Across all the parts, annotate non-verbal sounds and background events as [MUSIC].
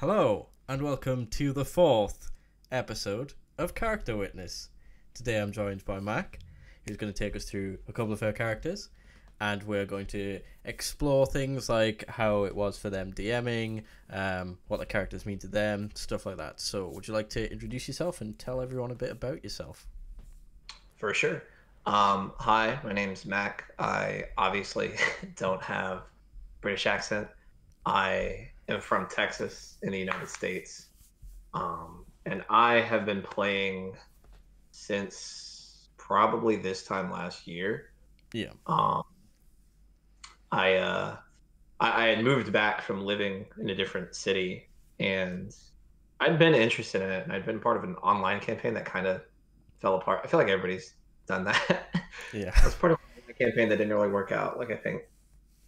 Hello, and welcome to the fourth episode of Character Witness. Today I'm joined by Mac, who's going to take us through a couple of her characters, and we're going to explore things like how it was for them DMing, um, what the characters mean to them, stuff like that. So, would you like to introduce yourself and tell everyone a bit about yourself? For sure. Um, hi, my name's Mac. I obviously [LAUGHS] don't have British accent. I am from Texas in the United States. Um, and I have been playing since probably this time last year. Yeah. Um, I, uh, I, I had moved back from living in a different city and I'd been interested in it. And I'd been part of an online campaign that kind of fell apart. I feel like everybody's done that. [LAUGHS] Yeah. That's part of a campaign that didn't really work out. Like I think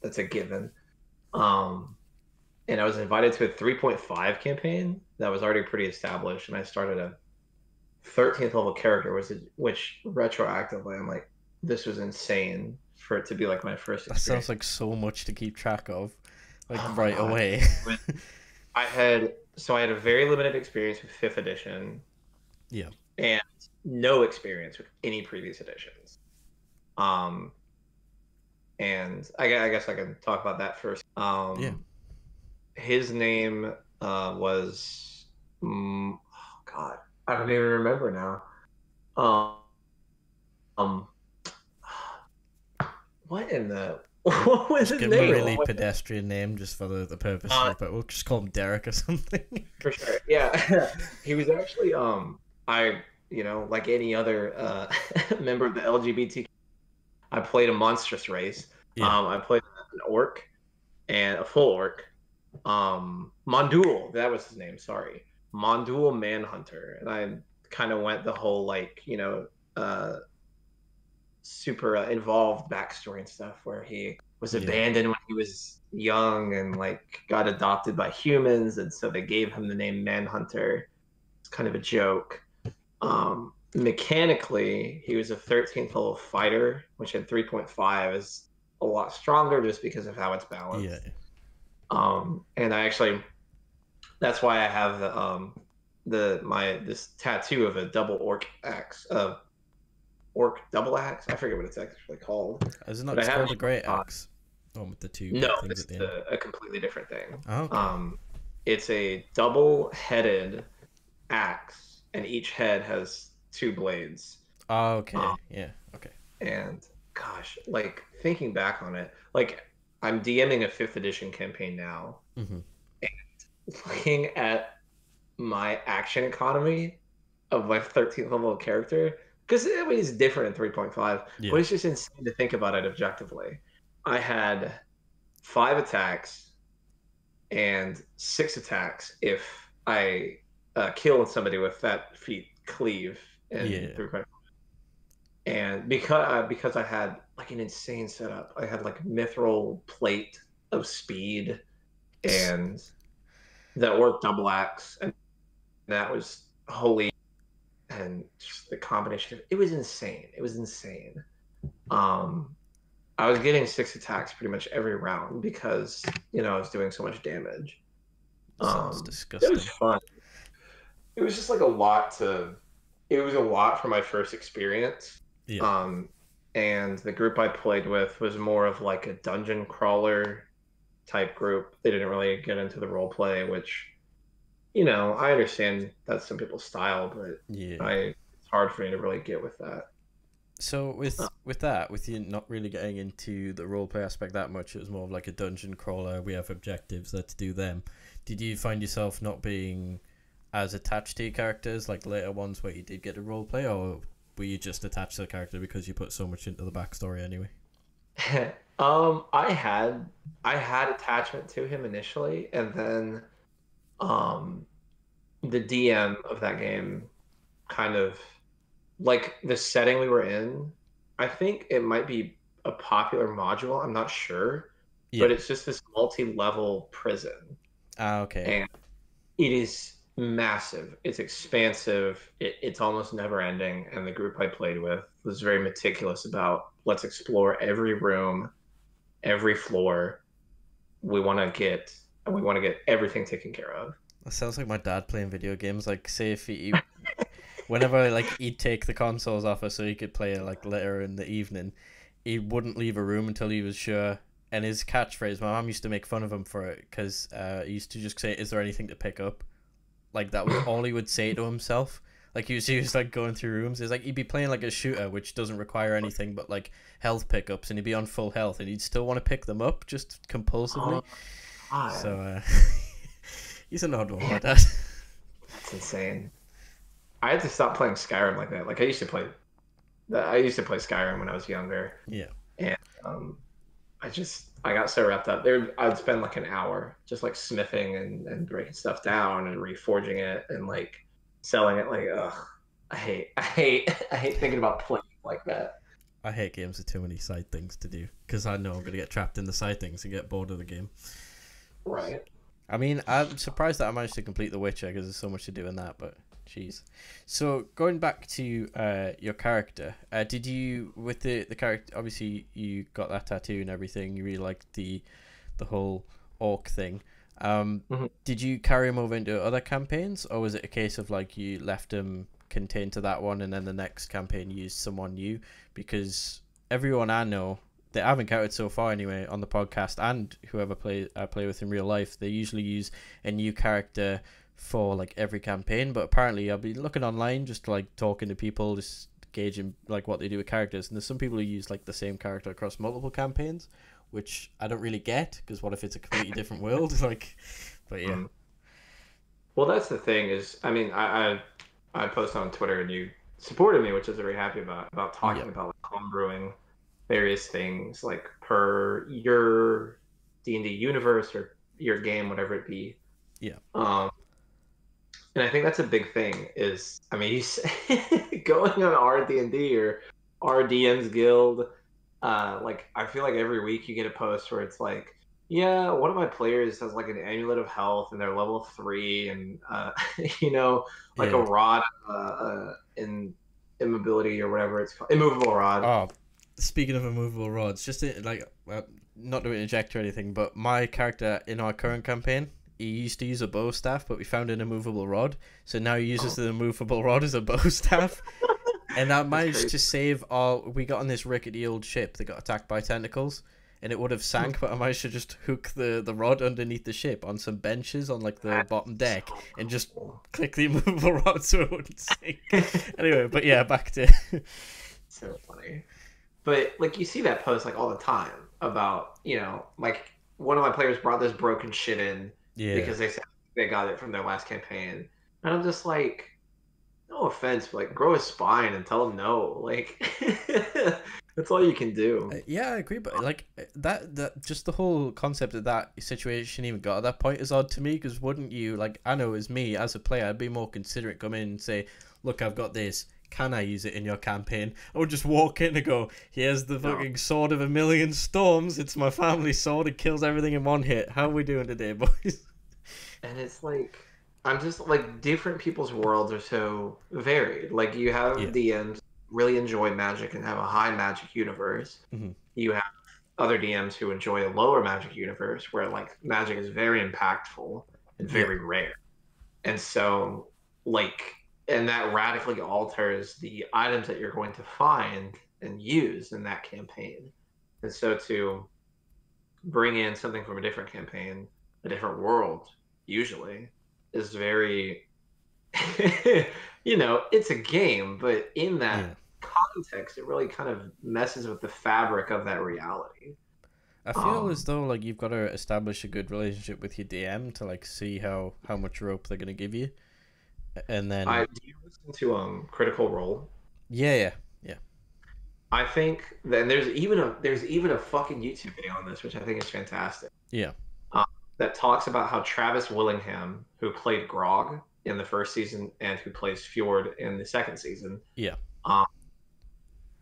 that's a given. Um, and I was invited to a 3.5 campaign that was already pretty established, and I started a 13th level character, which which retroactively I'm like, this was insane for it to be like my first. That Experience. sounds like so much to keep track of, like Oh, right away. [LAUGHS] I had so I had a very limited experience with fifth edition. Yeah. And no experience with any previous editions. Um and I, I guess I can talk about that first. Um Yeah. His name uh was mm, oh god, I don't even remember now. Um um what in the [LAUGHS] what was his Give him a really What- pedestrian name just for the, the purpose Uh, of it, but we'll just call him Derek or [LAUGHS] something. for sure yeah [LAUGHS] he was actually um i you know like any other uh member of the lgbt i played a monstrous race Yeah. um i played an orc and a full orc um mondul that was his name sorry. Mondul manhunter. And i kind of went the whole like you know uh super uh, involved backstory and stuff where he was Yeah. abandoned when he was young and like got adopted by humans. And so they gave him the name manhunter. It's kind of a joke. Um mechanically he was a 13th level fighter which at 3.5 is a lot stronger just because of how it's balanced. Yeah. Um and i actually that's why i have the um the my this tattoo of a double orc axe uh orc double axe i forget what it's actually called Is it not But just called a great axe? One with the two no things it's a, a completely different thing Oh, okay. um it's a double headed axe and each head has two blades oh, okay. um, yeah. Okay. and gosh like thinking back on it like i'm dming a fifth edition campaign now hmm looking at my action economy of my 13th level character because I mean, it's different in 3.5 Yeah. but it's just insane to think about it objectively i had five attacks and six attacks if i uh, kill somebody with that feat cleave in Yeah. 3.5 and because uh, because i had like an insane setup i had like mithril plate of speed and that worked double axe and that was holy and just the combination of it was insane it was insane. Um i was getting six attacks pretty much every round because you know i was doing so much damage. Sounds Um, disgusting. it was fun. It was just like a lot to it was a lot for my first experience Yeah. um and the group i played with was more of like a dungeon crawler type group they didn't really get into the role play which you know i understand that's some people's style but yeah. i it's hard for me to really get with that So with Uh. with that, with you not really getting into the role play aspect that much, it was more of like a dungeon crawler. We have objectives, let's do them. Did you find yourself not being as attached to your characters like later ones where you did get a roleplay, or were you just attached to the character because you put so much into the backstory anyway? [LAUGHS] um i had i had attachment to him initially and then um the dm of that game kind of like the setting we were in i think it might be a popular module i'm not sure Yeah. but it's just this multi-level prison Ah, okay. and it is massive it's expansive it, it's almost never ending and the group i played with was very meticulous about let's explore every room every floor we want to get and we want to get everything taken care of That sounds like my dad playing video games. Like, say if he, whenever like he'd take the consoles off us so he could play like later in the evening, he wouldn't leave a room until he was sure. And his catchphrase, my mom used to make fun of him for it because uh, he used to just say, "Is there anything to pick up?" Like that was all he would say to himself. Like he was, he was like going through rooms. It's like he'd be playing like a shooter, which doesn't require anything but like health pickups, and he'd be on full health, and he'd still want to pick them up just compulsively. Oh, so uh, [LAUGHS] he's an odd one, my dad. [LAUGHS] That's insane. I had to stop playing Skyrim like that. Like I used to play, I used to play Skyrim when I was younger. Yeah. And um, I just I got so wrapped up there. I'd spend like an hour just like smithing and, and breaking stuff down and reforging it and like selling it. Like ugh, I hate I hate [LAUGHS] I hate thinking about playing like that. I hate games with too many side things to do because I know I'm gonna get trapped in the side things and get bored of the game. Right. I mean, I'm surprised that I managed to complete The Witcher because there's so much to do in that, but jeez. So going back to uh, your character, uh, did you with the the character? Obviously, you got that tattoo and everything. You really liked the the whole orc thing. Um, Mhm. Did you carry him over into other campaigns, or was it a case of like you left him contained to that one, and then the next campaign used someone new? Because everyone I know that I've encountered so far, anyway, on the podcast, and whoever play I play with in real life, they usually use a new character for like every campaign. But apparently, I'll be looking online, just like talking to people, just gauging like what they do with characters. And there's some people who use like the same character across multiple campaigns, which I don't really get because what if it's a completely different world? [LAUGHS] Like, but yeah, Mm. Well, that's the thing is, I mean, I I, I posted on Twitter and you supported me, which I was very happy about about talking Yeah. about like homebrewing various things like per your D and D universe or your game, whatever it be. Yeah. Um, and I think that's a big thing. Is I mean, you say, [LAUGHS] going on our D and D or our DM's Guild. Uh, like I feel like every week you get a post where it's like, yeah, one of my players has like an amulet of health and they're level three, and uh, [LAUGHS] you know, like Yeah. a rod, uh, uh, in immobility or whatever it's called, immovable rod. Oh, speaking of immovable rods, just like uh, not to interject or anything, but my character in our current campaign, he used to use a bow staff, but we found an immovable rod, so now he uses the immovable rod as a bow staff. [LAUGHS] And that managed to save all. We got on this rickety old ship that got attacked by tentacles, and it would have sank, but I managed to just hook the, the rod underneath the ship on some benches on like the That's bottom deck, so and just cool. click the immovable [LAUGHS] rod so it wouldn't sink. [LAUGHS] anyway, but yeah, back to so funny. But like you see that post like all the time about you know like one of my players brought this broken shit in yeah. because they said they got it from their last campaign, and I'm just like, no offense, but like grow a spine and tell them no. Like [LAUGHS] that's all you can do. Uh, Yeah, I agree, but like uh, that that just the whole concept of that situation even got at that point is odd to me because wouldn't you like I know as me as a player I'd be more considerate come in and say, look, I've got this. Can I use it in your campaign? I would just walk in and go, here's the fucking sword of a million storms. It's my family sword. It kills everything in one hit. How are we doing today, [LAUGHS] boys? And it's like I'm just like different people's worlds are so varied. Like you have Yeah. end really enjoy magic and have a high magic universe. Mhm. You have other DMs who enjoy a lower magic universe where like magic is very impactful and very rare. And so like and that radically alters the items that you're going to find and use in that campaign. And so to bring in something from a different campaign, a different world, usually, is very [LAUGHS] you know, it's a game, but in that Yeah. context, it really kind of messes with the fabric of that reality. I feel Um, as though like you've got to establish a good relationship with your DM to like see how how much rope they're gonna give you, and then I do you listen to um Critical Role? yeah yeah Yeah. I think then there's even a there's even a fucking YouTube video on this, which I think is fantastic. Yeah. That talks about how Travis Willingham, who played Grog in the first season and who plays Fjord in the second season, Yeah. um,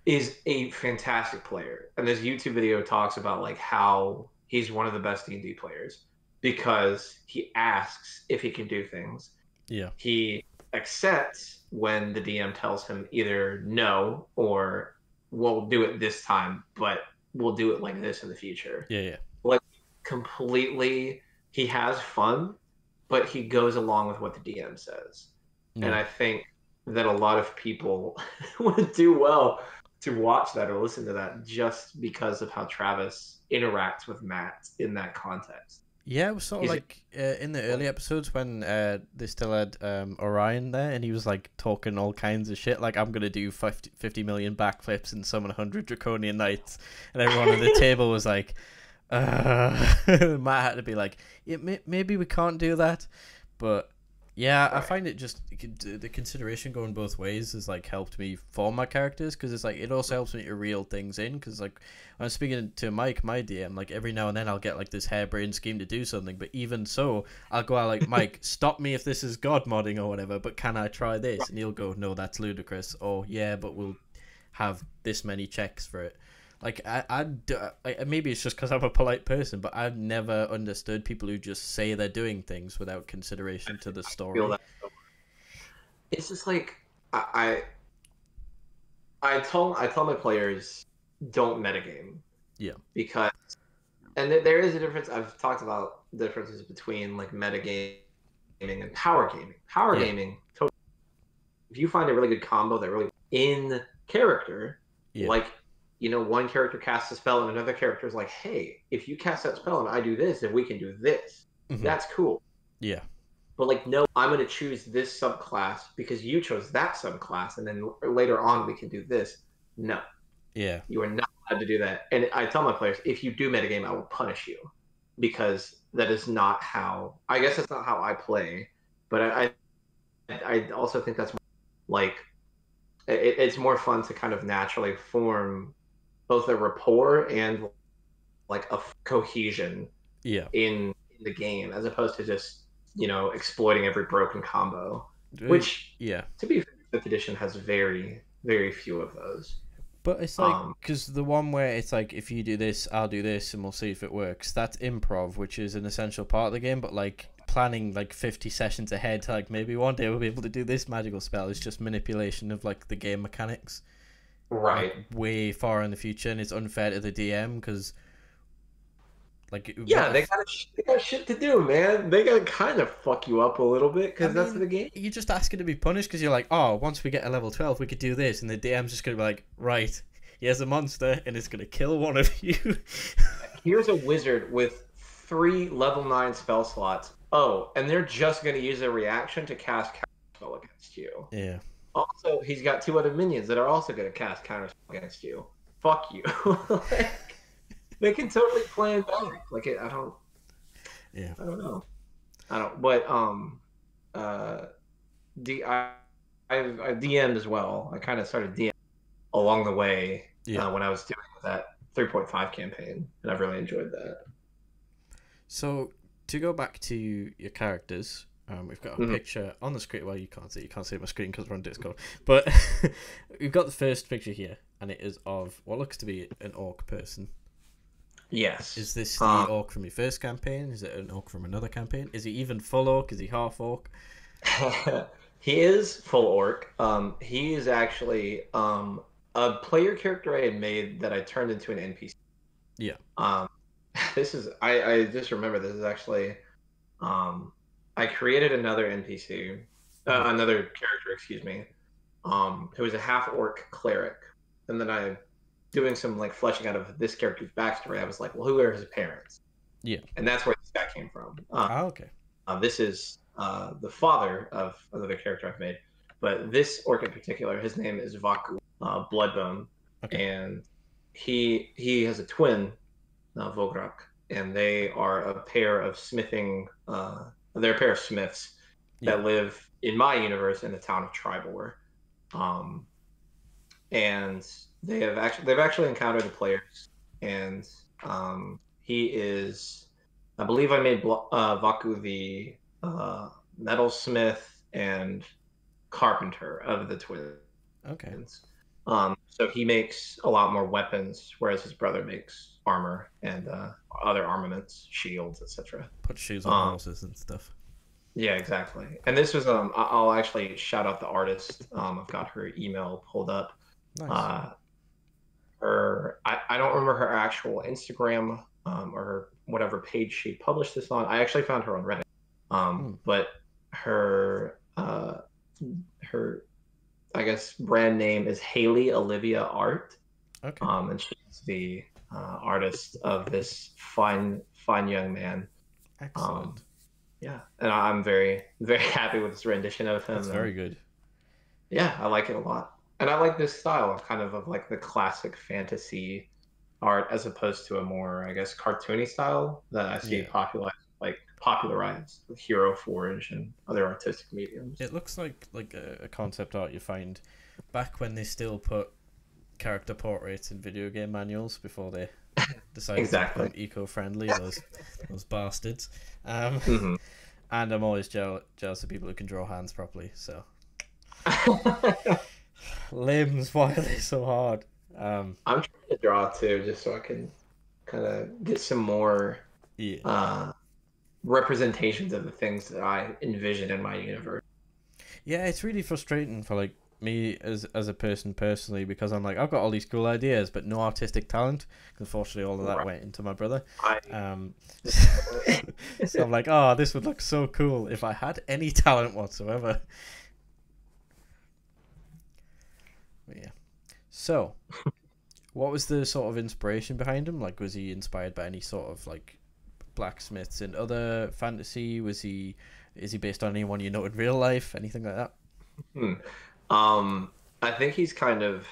is a fantastic player. And this YouTube video talks about like how he's one of the best D and D players because he asks if he can do things yeah he accepts when the DM tells him either no or we'll do it this time, but we'll do it like this in the future. yeah yeah Like Completely, he has fun, but he goes along with what the DM says. And I think that a lot of people [LAUGHS] would do well to watch that or listen to that just because of how Travis interacts with Matt in that context. Yeah, it was sort of Is it- like uh, in the early episodes when uh, they still had um, Orion there, and he was like talking all kinds of shit, like I'm gonna do 50, 50 million backflips and summon hundred draconian knights, and everyone at the [LAUGHS] table was like, uh, Matt had to be like, yeah, may- maybe we can't do that, but yeah, I find it just the consideration going both ways has like helped me form my characters because it's like it also helps me to reel things in because like when I'm speaking to Mike, my DM, like every now and then I'll get like this harebrained scheme to do something, but even so, I'll go out like, [LAUGHS] Mike, stop me if this is God modding or whatever, but can I try this? And he'll go, no, that's ludicrous. Or yeah, but we'll have this many checks for it. Like I, I, I- maybe it's just because I'm a polite person, but I've never understood people who just say they're doing things without consideration to the story. feel that so. It's just like I, I I tell I tell my players don't metagame. Yeah. Because and there- there is a difference. I've talked about differences between like metagaming and power gaming. Power Yeah. gaming, totally. If you find a really good combo that really in character, Yeah. like you know, one character casts a spell and another character is like, "Hey, if you cast that spell and I do this, then we can do this." Mhm. That's cool. Yeah, But like, no, I'm going to choose this subclass because you chose that subclass, and then later on we can do this. No, yeah, you are not allowed to do that. And I tell my players, if you do metagame, I will punish you because that is not how. I guess that's not how I play. But I, I, I also think that's like, it, it's more fun to kind of naturally form both a rapport and like a cohesion yeah. in the game as opposed to just you know exploiting every broken combo which yeah. to be fair fifth edition has very very few of those But it's like Um, because the one where it's like if you do this, I'll do this, and we'll see if it works. That's improv, which is an essential part of the game. But like planning like fifty sessions ahead, to, like maybe one day we'll be able to do this magical spell. is just manipulation of like the game mechanics, right. like, way far in the future, and it's unfair to the DM because like yeah they got they got shit to do man. They gotta kind of fuck you up a little bit because that's mean, the game. you're just asking to be punished because you're like, oh, once we get a level twelve, we could do this, and the DM's just gonna be like, right, here's a monster, and it's gonna kill one of you. [LAUGHS] here's a wizard with three level 9 spell slots. Oh and they're just gonna use a reaction to cast spell against you. Yeah. Also, he's got two other minions that are also going to cast counters against you. Fuck you. [LAUGHS] like, they can totally plan back. Like it, I don't. Yeah. I don't know. I don't. But um, uh, D I I've, I've DM'd as well. I kind of started DM along the way Yeah. uh, when I was doing that 3.5 campaign, and I've really enjoyed that. So to go back to your characters, um, we've got a Mhm. picture on the screen. Well, you can't see, you can't see my screen because we're on Discord. But [LAUGHS] we've got the first picture here, and it is of what looks to be an orc person. Yes. Is this the Um, orc from your first campaign? Is it an orc from another campaign? Is he even full orc? Is he half orc? [LAUGHS] he is full orc. Um, he is actually um, a player character I had made that I turned into an NPC. Yeah. Um, [LAUGHS] this is I, I just remember this is actually um, I created another NPC, uh, Mhm. another character, excuse me, um, who was a half orc cleric, and then I doing some like fleshing out of this character's backstory. I was like, well, who are his parents? Yeah. And that's where this guy came from. Uh, Ah, okay. uh, this is uh, the father of another character I've made, but this orc in particular, his name is Vakgu uh, Bloodbone, Okay. and he he has a twin, uh, Vograk, and they are a pair of smithing. Uh, they're a pair of smiths that Yeah. live in my universe in the town of Tribor, um, and they have actually they've actually encountered the players, and um, he is I believe I made Blo- uh, Vakgu the uh, metalsmith and carpenter of the twins. Okay. Um, so he makes a lot more weapons, whereas his brother makes armor and uh, other armaments, shields, etc. Put shoes on Um, horses and stuff. Yeah, exactly. And this was um, I'll actually shout out the artist. Um, I've got her email pulled up. Nice. Uh, her I, I don't remember her actual Instagram um, or whatever page she published this on. I actually found her on Reddit. Um, Hmm. but her uh, her I guess brand name is Haley Olivia Art. Okay. Um, and she's the uh, artist of this fine fine young man. Excellent. Um, yeah, and I'm very very [LAUGHS] happy with this rendition of him. That's very good. yeah, I like it a lot. And I like this style of kind of of like the classic fantasy art as opposed to a more, I guess, cartoony style that I see Yeah. popularized like popularized with Hero Forge and other artistic mediums. It looks like like a, a concept art you find back when they still put character portraits in video game manuals before they [LAUGHS] decided Exactly. to eco-friendly. Those those bastards. Um, Mhm. [LAUGHS] and I'm always jeal- jealous of people who can draw hands properly. So [LAUGHS] limbs, why are they so hard? Um, I'm trying to draw too, just so I can kind of get some more yeah. uh, representations of the things that I envision in my universe. Yeah, it's really frustrating for like me as as a person personally because I'm like I've got all these cool ideas but no artistic talent. Unfortunately, all of that Right. went into my brother. I Um, [LAUGHS] so I'm like, oh, this would look so cool if I had any talent whatsoever. But yeah. So, what was the sort of inspiration behind him? Like, was he inspired by any sort of like blacksmiths in other fantasy? Was he is he based on anyone you know in real life? Anything like that? Hmm. Um, I think he's kind of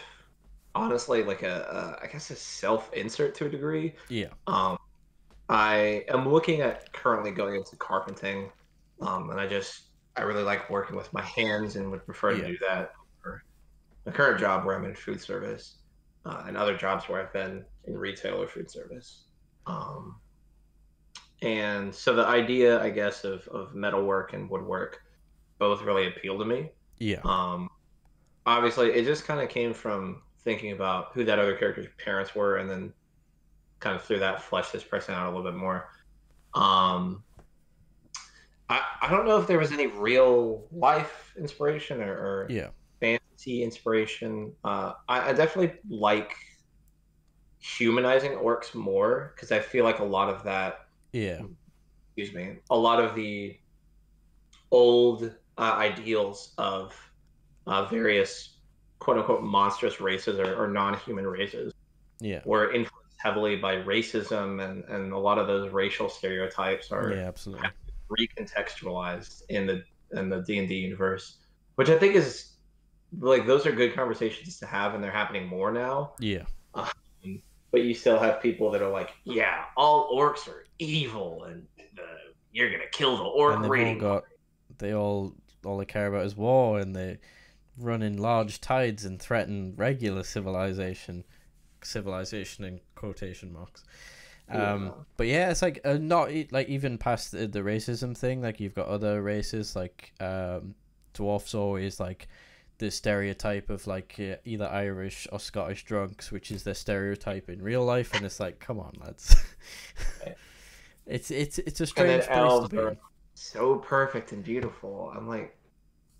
honestly like a, a I guess a self insert to a degree. Yeah. Um, I am looking at currently going into carpenting, um, and I just I really like working with my hands and would prefer to do that for the current job where I'm in food service, uh, and other jobs where I've been in retail or food service. Um, and so the idea, I guess, of of metalwork and woodwork both really appeal to me. Yeah. Um, obviously, it just kind of came from thinking about who that other character's parents were, and then kind of through that flesh this person out a little bit more. Um, I I don't know if there was any real life inspiration or, or Yeah. fantasy inspiration. Uh, I, I definitely like humanizing orcs more because I feel like a lot of that Yeah. excuse me, a lot of the old uh, ideals of uh, various quote unquote monstrous races or, or non human races Yeah. were influenced heavily by racism, and, and a lot of those racial stereotypes are Yeah. Absolutely. recontextualized in the in the D and D universe, which I think is like those are good conversations to have, and they're happening more now. Yeah. But you still have people that are like, yeah, all orcs are evil, and you're gonna kill the orc and all got they all all they care about is war and they run in large tides and threaten regular civilization civilization in quotation marks um Yeah. but yeah it's like uh, not like even past the, the racism thing like you've got other races like um dwarfs always like the stereotype of like uh, either irish or scottish drunks which is their stereotype in real life and it's like come on lads [LAUGHS] it's it's it's a strange place to be so perfect and beautiful. I'm like,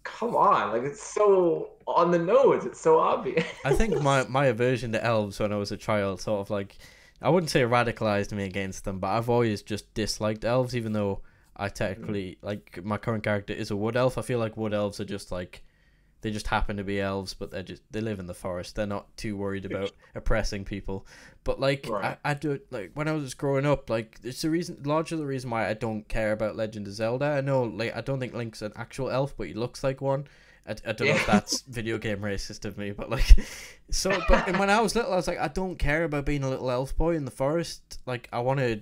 come on, like it's so on the nose. It's so obvious. I think [LAUGHS] my my aversion to elves when I was a child sort of like I wouldn't say radicalized me against them, but I've always just disliked elves, even though I technically like my current character is a wood elf. I feel like wood elves are just like they just happen to be elves, but they're just they live in the forest. They're not too worried about oppressing people. But like Right. I, I do like when I was growing up, like it's the reason largely the reason why I don't care about Legend of Zelda. I know like I don't think Link's an actual elf, but he looks like one. I, I don't know if that's [LAUGHS] video game racist of me, but like, [LAUGHS] so. But and when I was little, I was like, I don't care about being a little elf boy in the forest. Like, I want to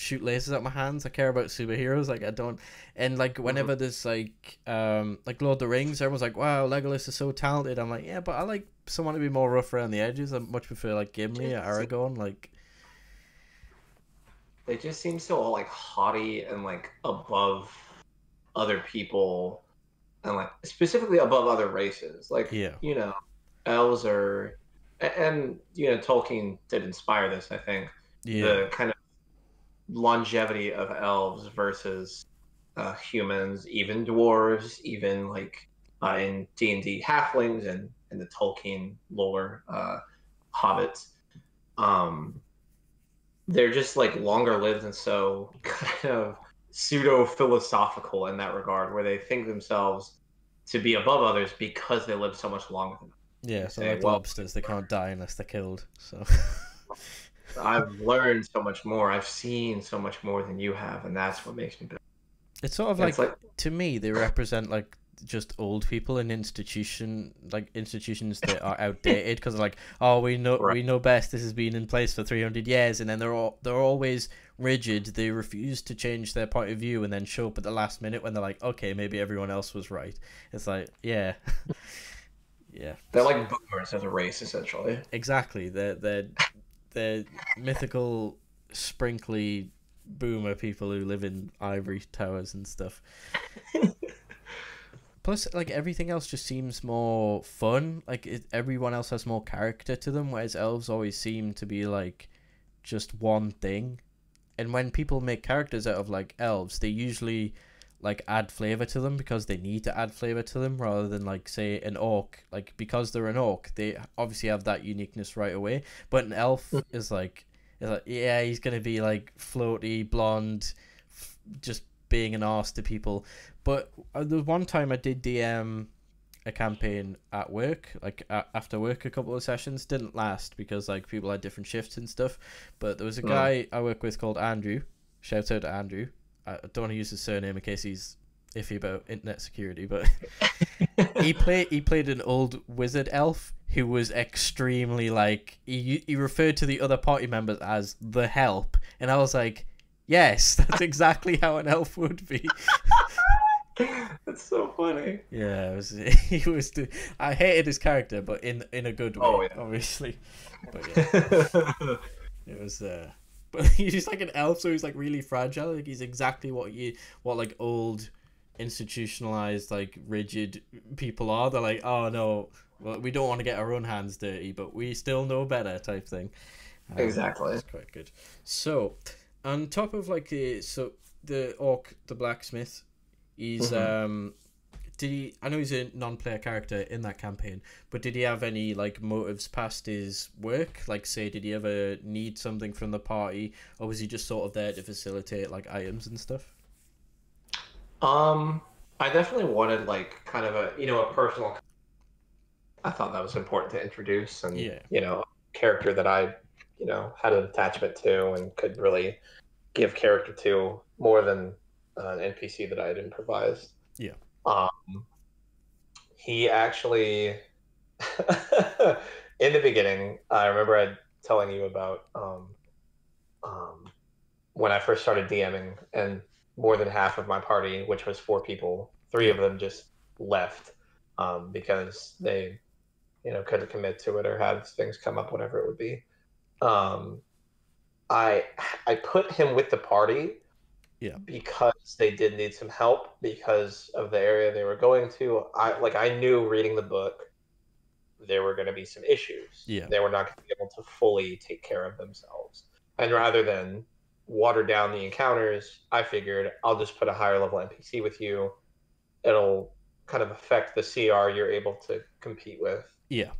shoot lasers at my hands. I care about superheroes. Like, I don't. And like, whenever there's like, um, like Lord of the Rings, everyone's like, "Wow, Legolas is so talented." I'm like, yeah, but I like someone to be more rough around the edges. I much prefer like Gimli or. Aragorn. Like, they just seem so like haughty and like above other people, and like specifically above other races. Like yeah, you know, elves are, and you know, Tolkien did inspire this. I think yeah, the kind of longevity of elves versus uh, humans, even dwarves, even like uh, in D and D halflings and in the Tolkien lore, uh, hobbits. Um, they're just like longer lived and so [LAUGHS] kind of pseudo philosophical in that regard, where they think themselves to be above others because they live so much longer than them. Yeah, so Say, like well- lobsters, they can't die unless they're killed. So [LAUGHS] I've learned so much more. I've seen so much more than you have, and that's what makes me better. it's sort of like, like to me they represent like just old people in institution like institutions that are [LAUGHS] outdated because like oh we know we know best. This has been in place for 300 years and then they're all they're always rigid. They refuse to change their point of view and then show up at the last minute when they're like okay maybe everyone else was right. It's like yeah. [LAUGHS] Yeah. They're like boomers. As a race, essentially. exactly. They're they're they're mythical sprinkly boomer people who live in ivory towers and stuff. [LAUGHS] Plus like everything else just seems more fun. Like it, everyone else has more character to them whereas elves always seem to be like just one thing. And when people make characters out of like elves they usually like add flavor to them because they need to add flavor to them rather than like say an orc. Like because they're an orc they obviously have that uniqueness right away. But an elf is like is like yeah he's gonna be like floaty blonde f- just being an ass to people. But uh, there was one time i did dm a campaign at work like a after work a couple of sessions. Didn't last because like people had different shifts and stuff. But there was a Mm. guy i work with called andrew. Shout out to andrew I don't want to use his surname in case he's iffy about internet security, but [LAUGHS] he played he played an old wizard elf who was extremely like he he referred to the other party members as the help, and I was like, yes, [LAUGHS] that's exactly how an elf would be. [LAUGHS] That's so funny. Yeah, it was he was. I hated his character, but in in a good way, Oh, yeah. obviously. But yeah. It was uh but [LAUGHS] he's like an elf, so he's like really fragile. Like he's exactly what you what like old institutionalized like rigid people are. They're like, oh no, well, we don't want to get our own hands dirty, but we still know better type thing. Um, Exactly. That's quite good. So, on top of like the so the orc, the blacksmith, he's Mhm. um. Did he? I know he's a non-player character in that campaign, but did he have any like motives past his work? Like, say, did he ever need something from the party, or was he just sort of there to facilitate like items and stuff? Um, I definitely wanted like kind of a you know a personal. I thought that was important to introduce, and Yeah. you know, a character that I, you know, had an attachment to and could really give character to more than uh, an NPC that I had improvised. Yeah. Um, he actually, [LAUGHS] in the beginning, I remember I telling you about um, um, when I first started DMing, and more than half of my party, which was four people, three of them just left um, because they, you know, couldn't commit to it or had things come up, whatever it would be. Um, I I put him with the party, Yeah. because they did need some help because of the area they were going to. I like I knew reading the book there were going to be some issues. Yeah. They were not going to be able to fully take care of themselves. And rather than water down the encounters, I figured I'll just put a higher level NPC with you. It'll kind of affect the CR you're able to compete with. Yeah.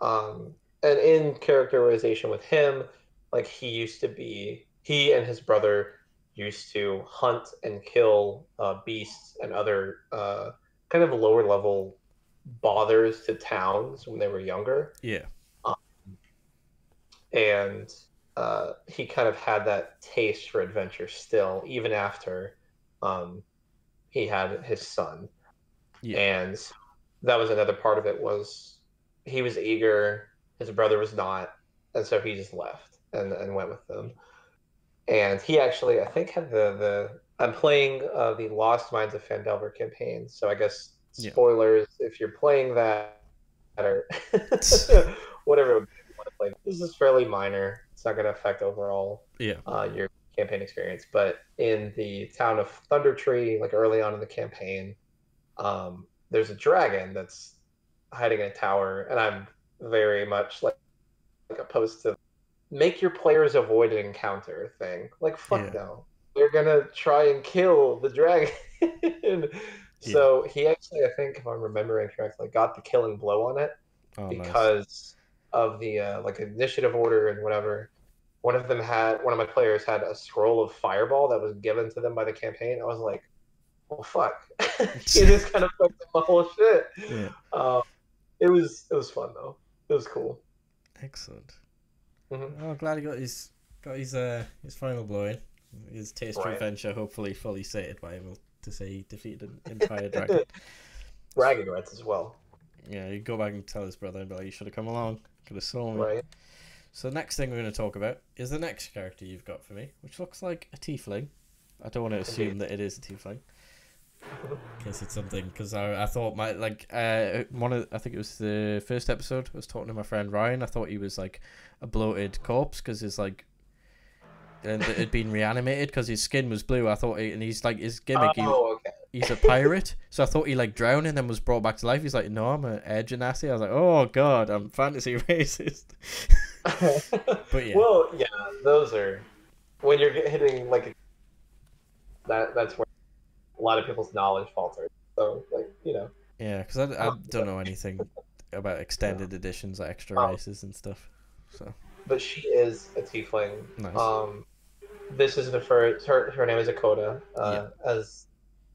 Um, and in characterization with him, like he used to be, he and his brother used to hunt and kill uh, beasts and other uh, kind of lower level bothers to towns when they were younger Yeah. and uh, he kind of had that taste for adventure still, even after um, he had his son. Yeah. And that was another part of it was he was eager, his brother was not, and so he just left and, and went with them. And he actually, I think, had the the I'm playing uh, the Lost Mines of Phandelver campaign, so I guess Yeah. spoilers if you're playing that or [LAUGHS] [LAUGHS] whatever you want to play. This is fairly minor. It's not going to affect overall Yeah. uh, your campaign experience. But in the town of Thundertree, like early on in the campaign, um, there's a dragon that's hiding in a tower, and I'm very much like, like opposed to make your players avoid an encounter thing. Like fuck Yeah. no, they're gonna try and kill the dragon. [LAUGHS] so he actually, I think, if I'm remembering correctly, got the killing blow on it Oh, nice. because of the uh, like initiative order and whatever. one of them had one of my players had a scroll of fireball that was given to them by the campaign. I was like, well, fuck. [LAUGHS] he just kind of [LAUGHS] fucked up the whole shit. Yeah. Uh, it was it was fun though. It was cool. Excellent. Mhm. Oh, I'm glad he got his got his uh his final blow in. His taste for Right. adventure hopefully fully sated by him to say he defeated an entire dragon. [LAUGHS] Dragon rights as well, yeah, you go back and tell his brother and be like, you should have come along. Could have saw me. right? So the next thing we're going to talk about is the next character you've got for me, which looks like a tiefling. I don't want to assume Indeed. that it is a tiefling. Case it's something, because I, I thought my like uh one of I think it was the first episode I was talking to my friend Ryan. I thought he was like a bloated corpse because his like and it had been reanimated because his skin was blue. I thought, he, and he's like his gimmick. he- Oh, okay. he's a pirate. so I thought he like drowned and then was brought back to life. He's like, no, I'm an air genasi. I was like, oh god, I'm fantasy [LAUGHS] racist. [LAUGHS] But yeah. Well, yeah, those are when you're hitting like that. That's where a lot of people's knowledge falters. So, like you know, Yeah, because I, I don't know anything about extended editions, like extra Oh. races and stuff. So but she is a tiefling. Nice. Um, this is the first. Her her name is Akota, uh, as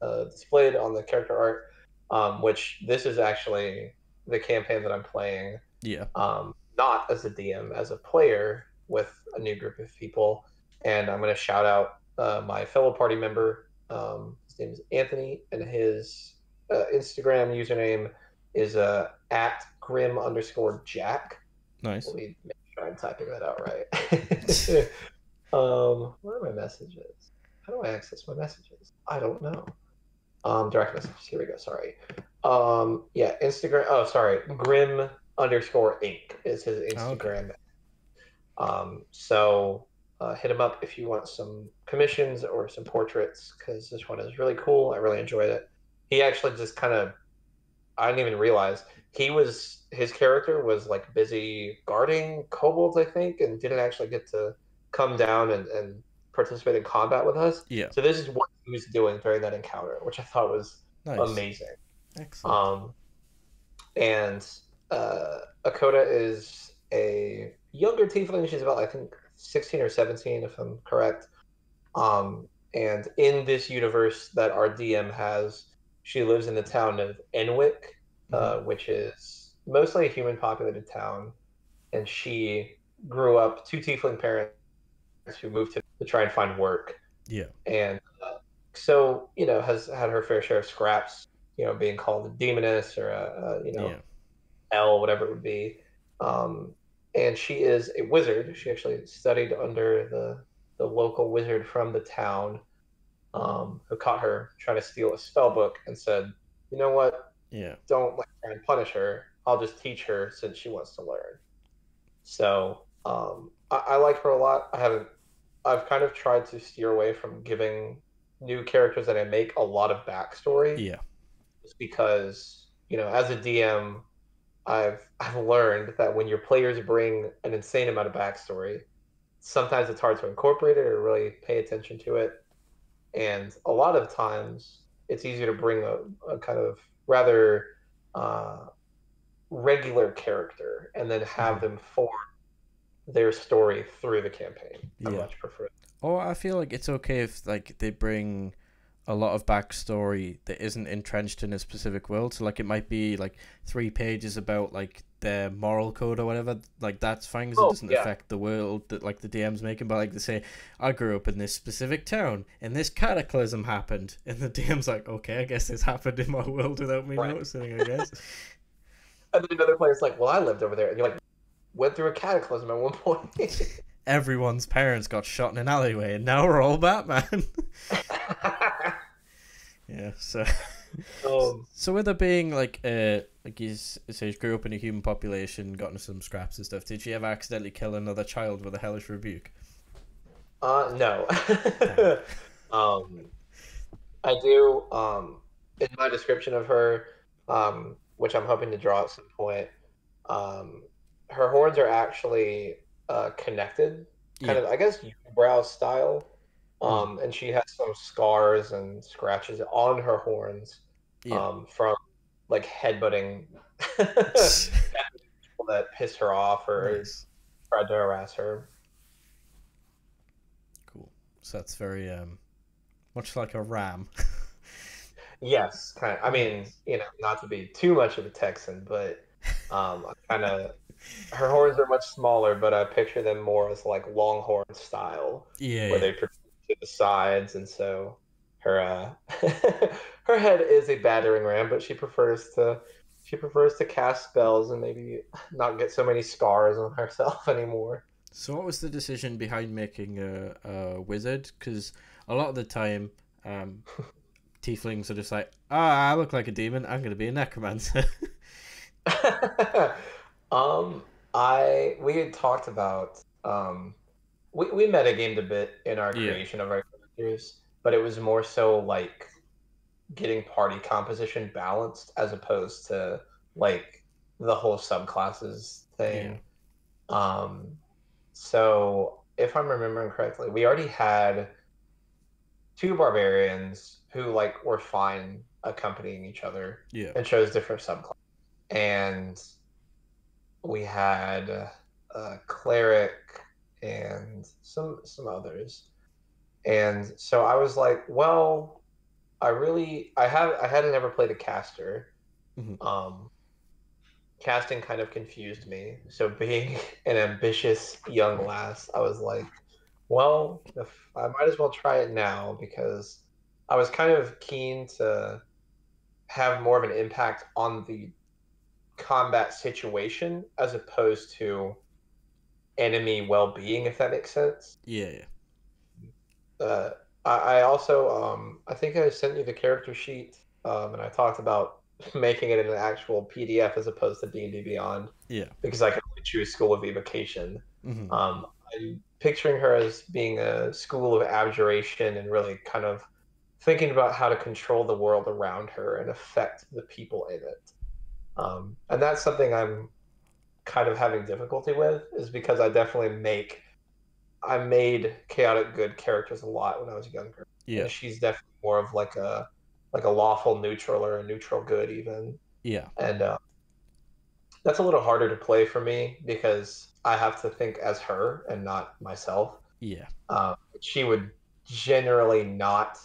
uh, displayed on the character art. Um, which this is actually the campaign that I'm playing. yeah, um, not as a DM, as a player with a new group of people. And I'm going to shout out uh, my fellow party member. Um, name is Anthony, and his uh, Instagram username is uh, at Grym underscore jack. nice. Let me make sure I'm typing that out right. [LAUGHS] um, what are my messages? How do I access my messages? I don't know. Um, direct messages. Here we go. Sorry. Um, yeah, Instagram. Oh, sorry. Grym underscore Ink. is his Oh, okay. Instagram. Um, so uh, hit him up if you want some commissions or some portraits because this one is really cool. I really enjoyed it. He actually just kind of, I didn't even realize he was his character was like busy guarding kobolds, I think, and didn't actually get to come down and, and participate in combat with us. Yeah, So this is what he was doing during that encounter, which I thought was nice. amazing. Excellent. Um, and uh, Akota is a younger tiefling. She's about, I think, 16 or 17, if I'm correct. Um, and in this universe that our DM has, she lives in the town of Enwick, uh, which is mostly a human populated town. And she grew up two tiefling parents who moved to, to try and find work. Yeah, and uh, so you know has had her fair share of scraps you know being called a demoness or a, a you know yeah, L whatever it would be. Um, and she is a wizard she actually studied under the the local wizard from the town um, who caught her trying to steal a spell book and said you know what yeah. don't like try and punish her. I'll just teach her since she wants to learn. So um, I, I like her a lot. I haven't. I've kind of tried to steer away from giving new characters that I make a lot of backstory, Yeah, just because you know, as a DM, I've I've learned that when your players bring an insane amount of backstory, sometimes it's hard to incorporate it or really pay attention to it, and a lot of times it's easier to bring a, a kind of rather uh, regular character and then have them form their story through the campaign. I Yeah. much prefer. it. Or I feel like it's okay if like they bring a lot of backstory that isn't entrenched in a specific world. So like it might be like three pages about like their moral code or whatever. Like that's fine 'cause Oh, it doesn't yeah. affect the world that like the DM's making. But like they say, I grew up in this specific town and this cataclysm happened, and the DM's like, okay, I guess this happened in my world without me Right. noticing. I guess. [LAUGHS] And then another player's like, "Well, I lived over there," and you're like, "Went through a cataclysm at one point." [LAUGHS] Everyone's parents got shot in an alleyway, and now we're all Batman. [LAUGHS] yeah. So. um, [LAUGHS] So with her being like uh like he's so he grew up in a human population, gotten some scraps and stuff. Did she ever accidentally kill another child with a hellish rebuke? Uh, no. [LAUGHS] um, I do. Um, in my description of her, um, which I'm hoping to draw at some point, um, her horns are actually uh, connected, kind Yeah. of, I guess, brow style. Um, and she has some scars and scratches on her horns Yeah. um, from like headbutting people [LAUGHS] that pissed her off or Nice. tried to harass her. Cool. So that's very um, much like a ram. [LAUGHS] Yes, kind of. I mean, you know, not to be too much of a Texan, but um, kind of her horns are much smaller, but I picture them more as like longhorn style, yeah. where they protrude to the sides, and so her uh, [LAUGHS] her head is a battering ram, but she prefers to she prefers to cast spells and maybe not get so many scars on [LAUGHS] herself anymore. So, what was the decision behind making a, a wizard? Because a lot of the time, um, [LAUGHS] tieflings are just like, ah, I look like a demon. I'm going to be a necromancer. um, I we had talked about um, we we metagamed a bit in our Yeah. creation of our characters, but it was more so like getting party composition balanced as opposed to like the whole subclasses thing. Um, so if I'm remembering correctly, we already had two barbarians who like were fine accompanying each other yeah. and chose different subclasses. And we had a cleric and some some others. And so I was like, well, I really I have I hadn't ever played a caster. Mhm. Um casting kind of confused me. So being [LAUGHS] an ambitious young lass, I was like, well, if I might as well try it now because I was kind of keen to have more of an impact on the combat situation as opposed to enemy well-being if that makes sense Yeah. Yeah. uh, I, I also um, i think i sent you the character sheet um, and i talked about [LAUGHS] making it an actual pdf as opposed to d&d beyond Yeah. because i can only choose school of evocation hmm um, I'm picturing her as being a school of abjuration and really kind of thinking about how to control the world around her and affect the people in it. Um, and that's something I'm kind of having difficulty with, is because I definitely make I made chaotic good characters a lot when I was younger. Yeah. And she's definitely more of like a like a lawful neutral or a neutral good even Yeah. and uh, that's a little harder to play for me because I have to think as her and not myself. Yeah. Uh, she would generally not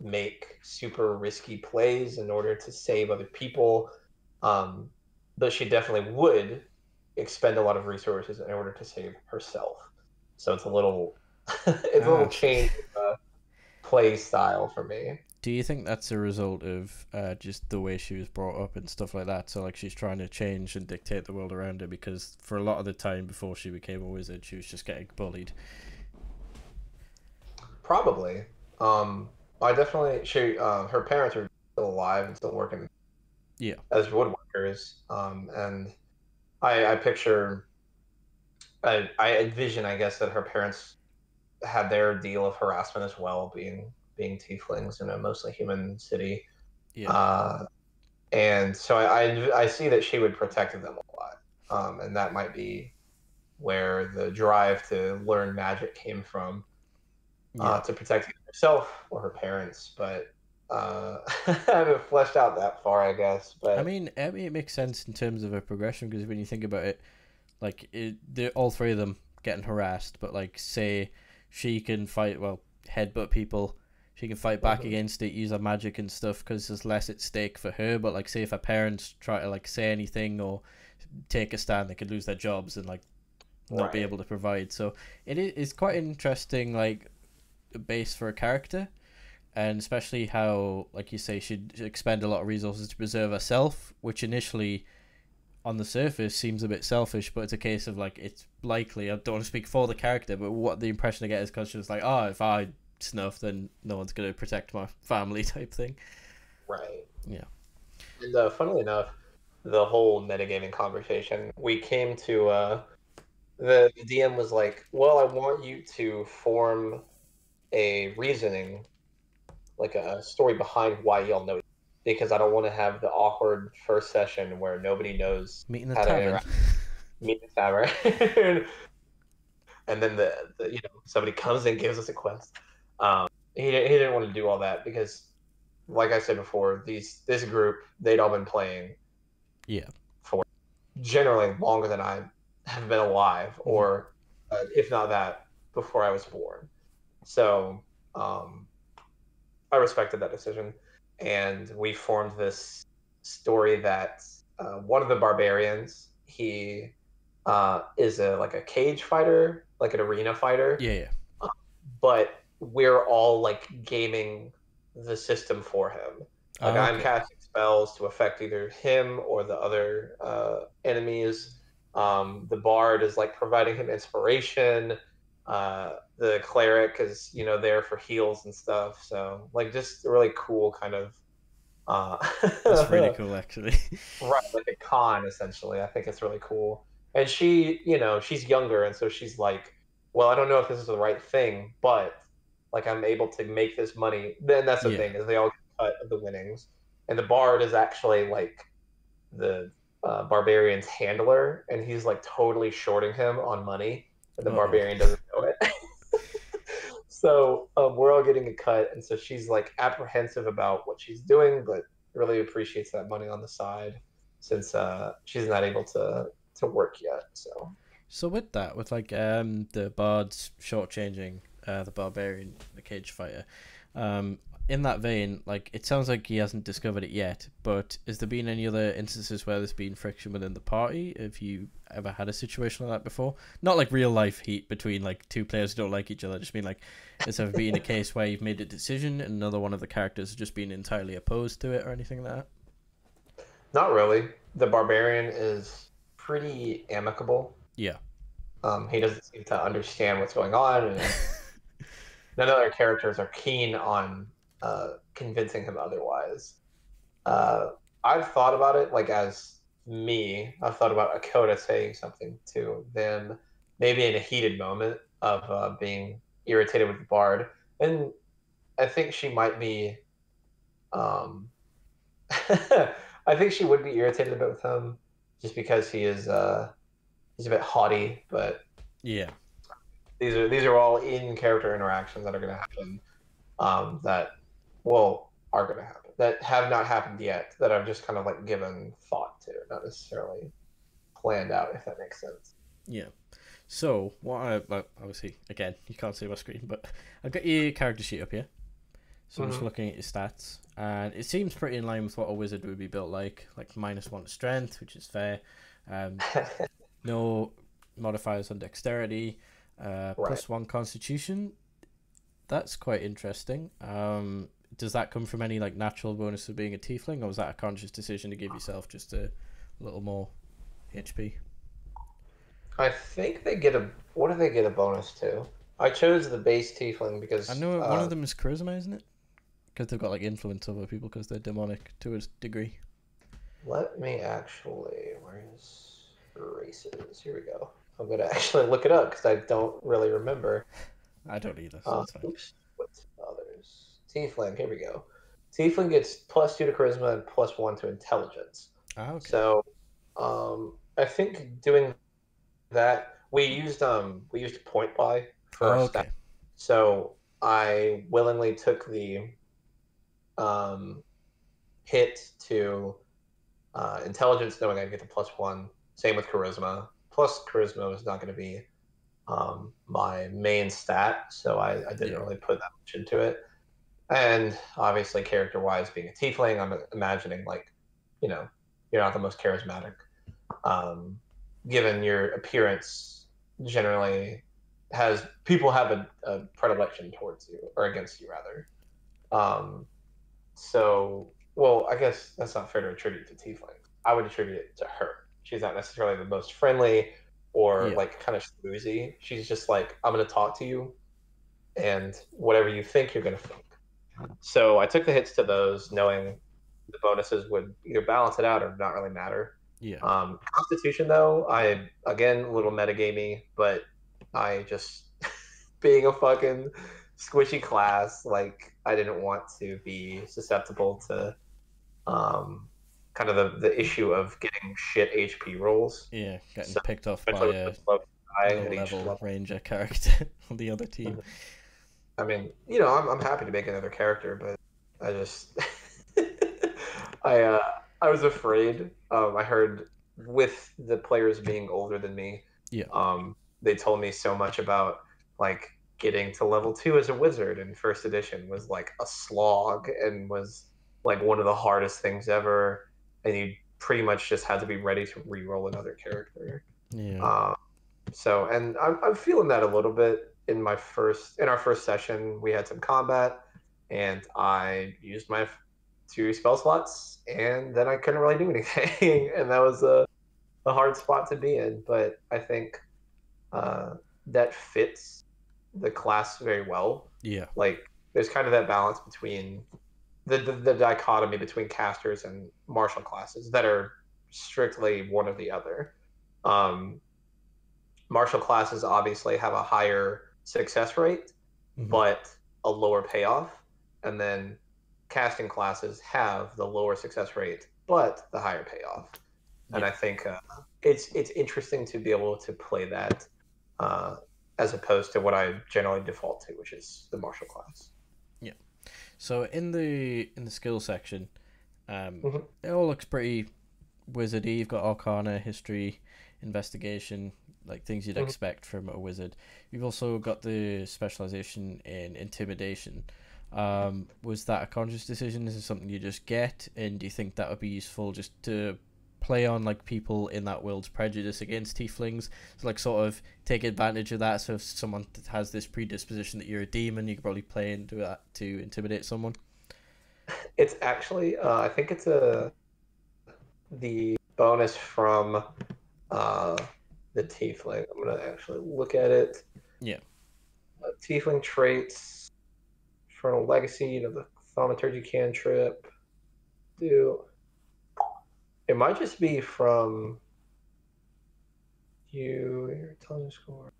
make super risky plays in order to save other people, um, but she definitely would expend a lot of resources in order to save herself. So it's a little, [LAUGHS] it's a Ah. little change of uh, play style for me. Do you think that's a result of uh, just the way she was brought up and stuff like that? So like she's trying to change and dictate the world around her because for a lot of the time before she became a wizard, she was just getting bullied. Probably. Um, I definitely. She, uh, her parents are still alive and still working. Yeah. As woodworkers, um, and I, I picture. I, I envision, I guess, that her parents had their deal of harassment as well, being being tieflings in a mostly human city. Yeah. Uh, and so I, I I see that she would protect them a lot, um, and that might be where the drive to learn magic came from yeah. uh, to protect herself or her parents, but uh, [LAUGHS] I haven't fleshed out that far, I guess. But I mean, I mean, it makes sense in terms of a progression because when you think about it, like it, they're all three of them getting harassed, but like say she can fight, well, headbutt people. She can fight back Mhm. against it, use her magic and stuff because there's less at stake for her. But like, say if her parents try to like say anything or take a stand, they could lose their jobs and like not be able to provide. So it's quite interesting, like base for a character, and especially how, like you say, she'd expend a lot of resources to preserve herself, which initially, on the surface, seems a bit selfish. But it's a case of like it's likely. I don't want to speak for the character, but what the impression I get is because she's like, oh, if I snuff, then no one's gonna protect my family, [LAUGHS] type thing. right, Yeah. And uh, funnily enough, the whole metagaming conversation, we came to uh, the, the DM was like, "Well, I want you to form a reasoning, like a story behind why y'all know." Because I don't want to have the awkward first session where nobody knows Meet in the How to tavern. interact. meet the tavern. [LAUGHS] and then the, the you know somebody comes and gives us a quest. Um, he he didn't want to do all that because, like I said before, these this group they'd all been playing Yeah. for generally longer than I have been alive, or uh, if not that, before I was born. So um, I respected that decision, and we formed this story that uh, one of the barbarians he uh, is a like a cage fighter, like an arena fighter, Yeah, yeah. but we're all like gaming the system for him. Like Ah, I'm casting spells to affect either him or the other uh, enemies. Um, the bard is like providing him inspiration. Uh, the cleric is you know there for heals and stuff. So like just a really cool kind of. Uh, [LAUGHS] That's really cool, actually. [LAUGHS] right like a con essentially i think it's really cool and she you know she's younger and so she's like well i don't know if this is the right thing but like i'm able to make this money then that's the Yeah. thing is they all get cut of the winnings and the bard is actually like the uh, barbarian's handler and he's like totally shorting him on money and the Uh-oh. barbarian doesn't know it [LAUGHS] so um, we're all getting a cut and so she's like apprehensive about what she's doing but really appreciates that money on the side since uh, she's not able to to work yet. So So with that, with like um the bards shortchanging uh the barbarian, the cage fighter, um in that vein, like it sounds like he hasn't discovered it yet. But has there been any other instances where there's been friction within the party? Have you ever had a situation like that before? Not like real life heat between like two players who don't like each other. Just mean like, has there ever been a case where you've made a decision and another one of the characters has just been entirely opposed to it or anything like that? not really. The barbarian is pretty amicable. Yeah. Um, he doesn't seem to understand what's going on, and [LAUGHS] none of the other characters are keen on uh, convincing him otherwise. Uh, I've thought about it like as me. I've thought about Akota saying something to them, maybe in a heated moment of uh, being irritated with the bard, and I think she might be. Um, [LAUGHS] I think she would be irritated a bit with him, just because he is uh, he's a bit haughty, but Yeah. these are these are all in character interactions that are going to happen um, that well are going to happen that have not happened yet that I've just kind of like given thought to, not necessarily planned out. If that makes sense. Yeah. So what I well, obviously again you can't see my screen, but I've got your character sheet up here. So I'm just Mhm. looking at your stats, and it seems pretty in line with what a wizard would be built like, like minus one strength, which is fair. Um, [LAUGHS] no modifiers on dexterity, uh, plus one constitution. That's quite interesting. Um, does that come from any like natural bonus of being a tiefling, or was that a conscious decision to give yourself just a little more HP? I think they get a what do they get a bonus to? I chose the base tiefling because I know one uh, of them is charisma, isn't it? Because they've got like influence over people because they're demonic to a degree. Let me actually. Where's races? Here we go. I'm gonna [LAUGHS] actually look it up because I don't really remember. I don't either. So Uh, that's fine. oops. Tiefling. Here we go. Tiefling gets plus two to charisma and plus one to intelligence. Ah, okay. So, um, I think doing that we used um we used point buy for Oh, okay. So I willingly took the um hit to uh, intelligence, knowing I'd get the plus one. Same with charisma. Plus charisma was not going to be um, my main stat, so I, I didn't Yeah. really put that much into it. And obviously, character wise, being a tiefling, I'm imagining like, you know, you're not the most charismatic. Um, given your appearance, generally has people have a, a predilection towards you or against you rather. Um, so, well, I guess that's not fair to attribute to tiefling. I would attribute it to her. She's not necessarily the most friendly or Yeah. like kind of smoozy. She's just like, I'm going to talk to you, and whatever you think, you're going to think. So I took the hits to those, knowing the bonuses would either balance it out or not really matter. Yeah. Um, Constitution, though, I again a little metagamey, but I just [LAUGHS] being a fucking squishy class, like I didn't want to be susceptible to um, kind of the, the issue of getting shit HP rolls. Yeah. Getting so- picked off by a with low die low at each level level. ranger character [LAUGHS] on the other team. [LAUGHS] I mean, you know, I'm, I'm happy to make another character, but I just [LAUGHS] I uh, I was afraid. Um, I heard with the players being older than me, Yeah. um, they told me so much about like getting to level two as a wizard in first edition was like a slog and was like one of the hardest things ever. And you pretty much just had to be ready to re-roll another character. Yeah. Um, so, and I'm, I'm feeling that a little bit in my first, in our first session, we had some combat and I used my two spell slots and then I couldn't really do [LAUGHS] anything. and that was a, a hard spot to be in. But I think uh, that fits the class very well. yeah. Like, there's kind of that balance between the, the, the dichotomy between casters and martial classes that are strictly one or the other. Um, martial classes obviously have a higher success rate, Mhm. but a lower payoff. And then casting classes have the lower success rate, but the higher payoff. And I think uh, it's it's interesting to be able to play that uh, as opposed to what I generally default to, which is the martial class. Yeah. So in the in the skill section, um, Mhm. it all looks pretty wizardy. You've got Arcana, History, Investigation, like things you'd Mhm. expect from a wizard. You've also got the specialization in Intimidation. Um, was that a conscious decision? Is it something you just get? And do you think that would be useful just to play on like people in that world's prejudice against tieflings? So like sort of take advantage of that. So if someone has this predisposition that you're a demon, you could probably play into that to intimidate someone. [LAUGHS] It's actually, uh, I think it's a the bonus from uh, the tiefling. I'm gonna actually look at it. Yeah. Uh, tiefling traits, Infernal Legacy, you know, the Thaumaturgy cantrip. Do it might just be from you. Your tone score.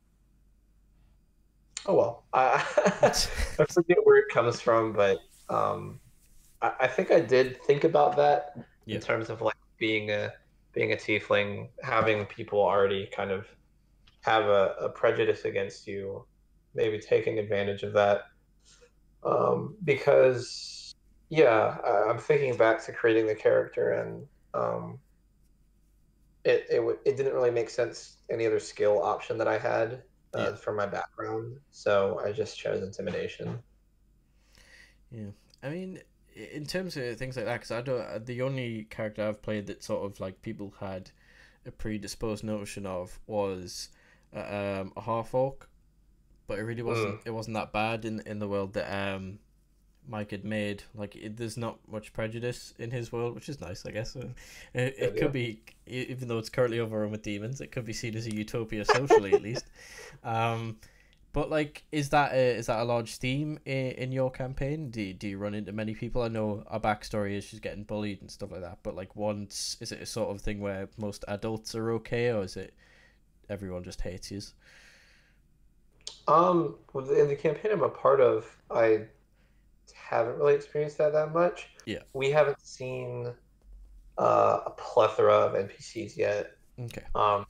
Oh well, I, [LAUGHS] I forget where it comes from, but um, I, I think I did think about that Yeah. in terms of like being a being a tiefling, having people already kind of have a, a prejudice against you, maybe taking advantage of that. Um, because yeah, I, I'm thinking back to creating the character and um, it it, w- it didn't really make sense any other skill option that I had uh, Yeah. for my background, so I just chose intimidation. Yeah, I mean, in terms of things like that, because I don't, the only character I've played that sort of like people had a predisposed notion of was uh, um, a half orc, but it really wasn't. It wasn't that bad in in the world that um, Mike had made. Like, it, there's not much prejudice in his world, which is nice, I guess. [LAUGHS] It, it Yeah. could be, e- even though it's currently overrun with demons, it could be seen as a utopia socially at least. [LAUGHS] Um, but like, is that a, is that a large theme in, in your campaign? Do you, do you run into many people? I know our backstory is she's getting bullied and stuff like that. But like, once is it a sort of thing where most adults are okay, or is it everyone just hates you? Um, in the campaign I'm a part of, I haven't really experienced that that much. Yeah. We haven't seen uh, a plethora of NPCs yet. Okay. Um,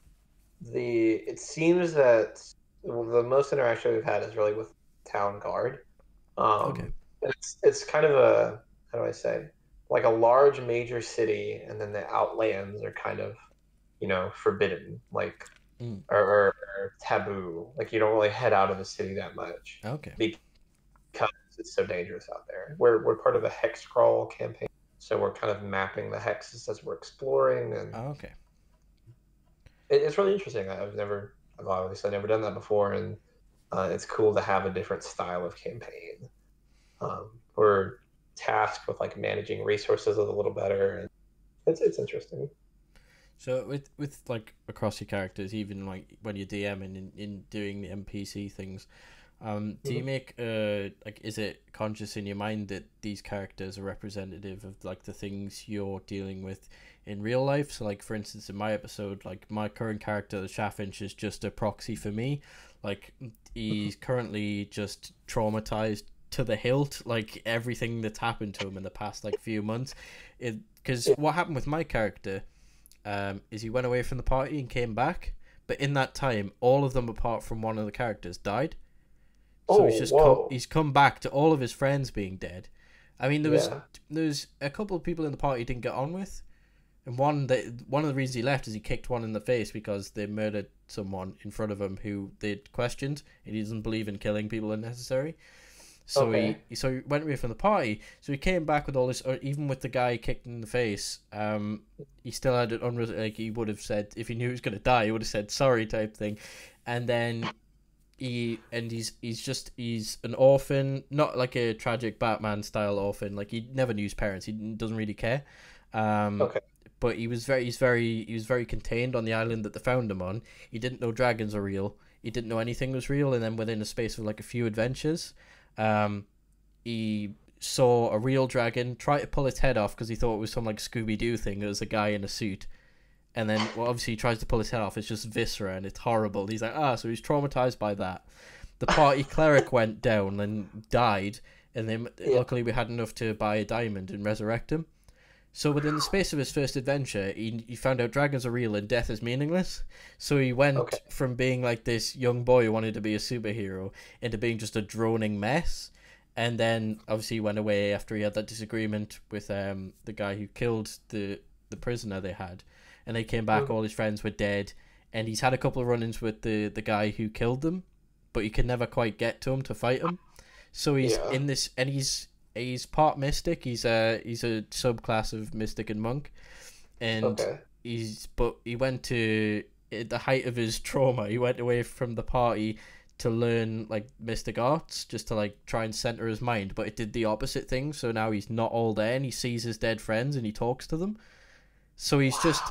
the it seems that the most interaction we've had is really with town guard. Um, Okay. It's it's kind of a how do I say like a large major city, and then the outlands are kind of you know forbidden, like Mm. or, or, or taboo. Like you don't really head out of the city that much Okay. because it's so dangerous out there. We're we're part of a hex crawl campaign, so we're kind of mapping the hexes as we're exploring, and Oh, okay. it, it's really interesting. I've never, I've obviously never done that before, and uh, it's cool to have a different style of campaign. Um, we're tasked with like managing resources a little better, and it's it's interesting. So with with like across your characters, even like when you're DMing in, in doing the NPC things, um, do you Mhm. make uh like is it conscious in your mind that these characters are representative of like the things you're dealing with in real life? So like for instance, in my episode, like my current character, the Chaffinch, is just a proxy for me. Like he's currently just traumatized to the hilt, like everything that's happened to him in the past like few months. It because what happened with my character um, is he went away from the party and came back, but in that time, all of them apart from one of the characters died. So he's Oh, just come, he's come back to all of his friends being dead. I mean, there was Yeah. there was a couple of people in the party he didn't get on with, And one they, one of the reasons he left is he kicked one in the face because they murdered someone in front of him who they'd questioned, and he doesn't believe in killing people unnecessary. So Okay. he so he went away from the party. So he came back with all this, or even with the guy kicked in the face. Um, he still had it unre- like he would have said if he knew he was gonna die, he would have said sorry type thing, and then he and he's he's just he's an orphan, not like a tragic Batman style orphan. Like he never knew his parents. He doesn't really care. Um, Okay. But he was very he's very he was very contained on the island that they found him on. He didn't know dragons are real. He didn't know anything was real. And then within a space of like a few adventures, um, he saw a real dragon, tried to pull its head off because he thought it was some like Scooby Doo thing. It was a guy in a suit. And then, well, obviously, he tries to pull his head off. It's just viscera and it's horrible. He's like, ah, so he's traumatized by that. The party cleric [LAUGHS] went down and died. And then, Yeah. luckily, we had enough to buy a diamond and resurrect him. So, within the space of his first adventure, he, he found out dragons are real and death is meaningless. So, he went Okay. from being like this young boy who wanted to be a superhero into being just a droning mess. And then, obviously, he went away after he had that disagreement with um, the guy who killed the, the prisoner they had. And they came back, Mhm. all his friends were dead. And he's had a couple of run ins with the, the guy who killed them, but he could never quite get to him to fight him. So he's Yeah. in this, and he's he's part mystic. He's a he's a subclass of mystic and monk, and Okay. he's but he went to at the height of his trauma. He went away from the party to learn like mystic arts, just to like try and center his mind. But it did the opposite thing. So now he's not all there, and he sees his dead friends and he talks to them. So he's just.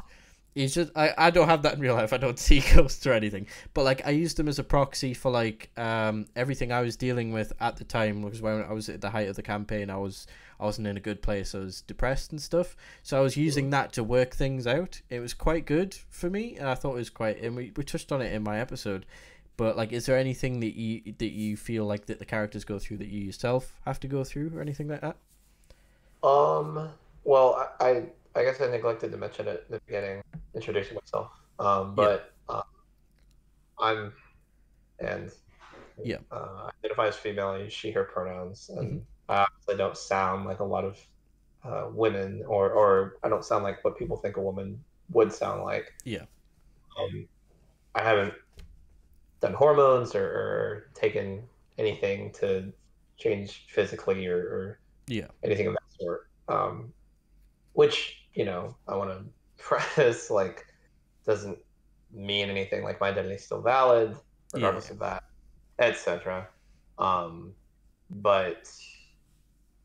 He's just I, I don't have that in real life. I don't [LAUGHS] see ghosts or anything. But like I used him as a proxy for like um everything I was dealing with at the time because when I was at the height of the campaign I was I wasn't in a good place. I was depressed and stuff. So I was using that to work things out. It was quite good for me and I thought it was quite and we, we touched on it in my episode. But like is there anything that you that you feel like that the characters go through that you yourself have to go through or anything like that? Um. Well, I, I I guess I neglected to mention it in the beginning, introducing myself. Um. But uh, I'm, and Yeah. uh, I identify as female. I use she/her pronouns, and I obviously don't sound like a lot of uh, women, or or I don't sound like what people think a woman would sound like. Yeah. Um, I haven't done hormones or, or taken anything to change physically or, or Yeah. anything of that sort. Um, which you know, I want to preface like doesn't mean anything. Like my identity is still valid, regardless Yeah. of that, etc. Um, but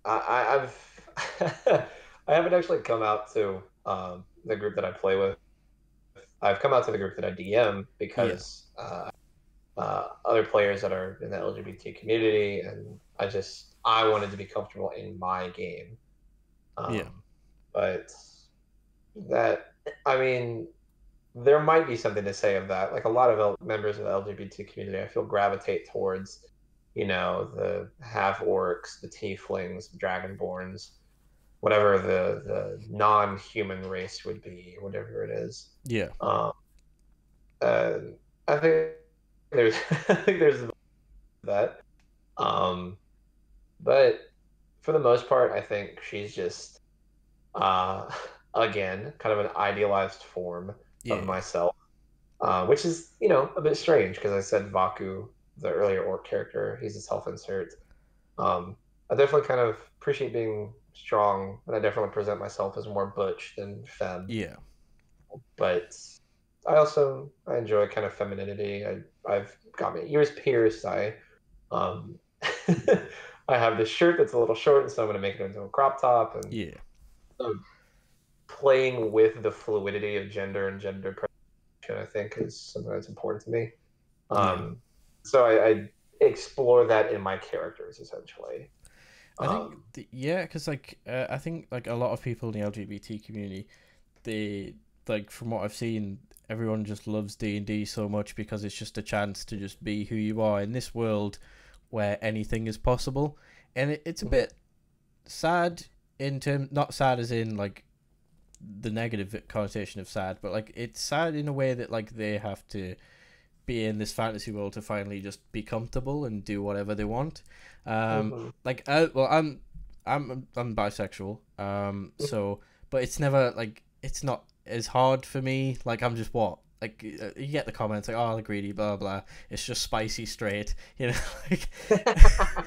I, I, I've [LAUGHS] I haven't actually come out to um, the group that I play with. I've come out to the group that I DM because uh, uh, other players that are in the LGBT community, and I just I wanted to be comfortable in my game. Um, Yeah. But that I mean, there might be something to say of that. Like a lot of L- members of the LGBT community, I feel gravitate towards, you know, the half orcs, the tieflings, the dragonborns, whatever the the non-human race would be, whatever it is. Yeah. Um, uh, I think there's [LAUGHS] I think there's that. Um, but for the most part, I think she's just uh, [LAUGHS] again kind of an idealized form Yeah. of myself, uh, which is you know a bit strange because I said Vakgu, the earlier orc character, he's a self insert. Um, I definitely kind of appreciate being strong, but I definitely present myself as more butch than femme Yeah. but I also I enjoy kind of femininity. I I've got my ears pierced. I um [LAUGHS] I have this shirt that's a little short, and so I'm gonna make it into a crop top. And Yeah. Playing with the fluidity of gender and gender presentation, I think, is something that's important to me. Um, so I, I explore that in my characters essentially. I think Um, th- yeah, because like uh, I think like a lot of people in the LGBT community, they like from what I've seen, everyone just loves D and D so much because it's just a chance to just be who you are in this world where anything is possible, and it, it's a Mhm. bit sad in term not sad as in like the negative connotation of sad, but like it's sad in a way that like they have to be in this fantasy world to finally just be comfortable and do whatever they want. Um, like uh, well i'm i'm i'm bisexual um [LAUGHS] so but it's never like it's not as hard for me. Like I'm just what like uh, you get the comments like oh the greedy blah blah. It's just spicy straight, [LAUGHS] you know. Like, [LAUGHS]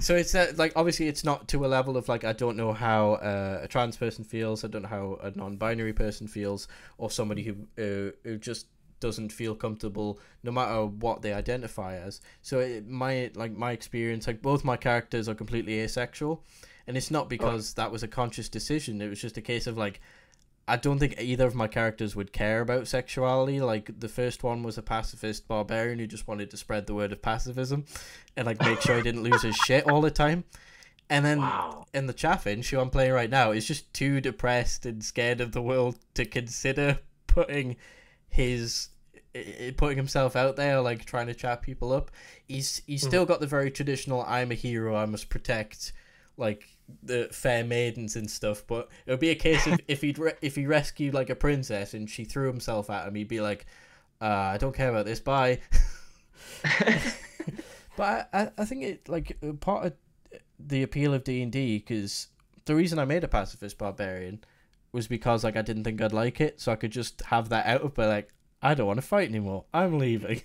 so it's uh, like obviously it's not to a level of like I don't know how uh, a trans person feels. I don't know how a non-binary person feels, or somebody who uh, who just doesn't feel comfortable no matter what they identify as. So it, my like my experience, like both my characters are completely asexual, and it's not because oh. that was a conscious decision. It was just a case of like I don't think either of my characters would care about sexuality. Like the first one was a pacifist barbarian who just wanted to spread the word of pacifism, and like make sure he didn't lose his shit all the time. And then wow. in the Chaffinch, who I'm playing right now, is just too depressed and scared of the world to consider putting his putting himself out there, like trying to chat people up. He's he's mm. still got the very traditional "I'm a hero, I must protect," like the fair maidens and stuff. But it would be a case of [LAUGHS] if he'd re- if he rescued like a princess and she threw himself at him, he'd be like, uh, "I don't care about this. Bye." [LAUGHS] [LAUGHS] but I, I think it like part of the appeal of D and D because the reason I made a pacifist barbarian was because like I didn't think I'd like it, so I could just have that out of but like I don't want to fight anymore. I'm leaving.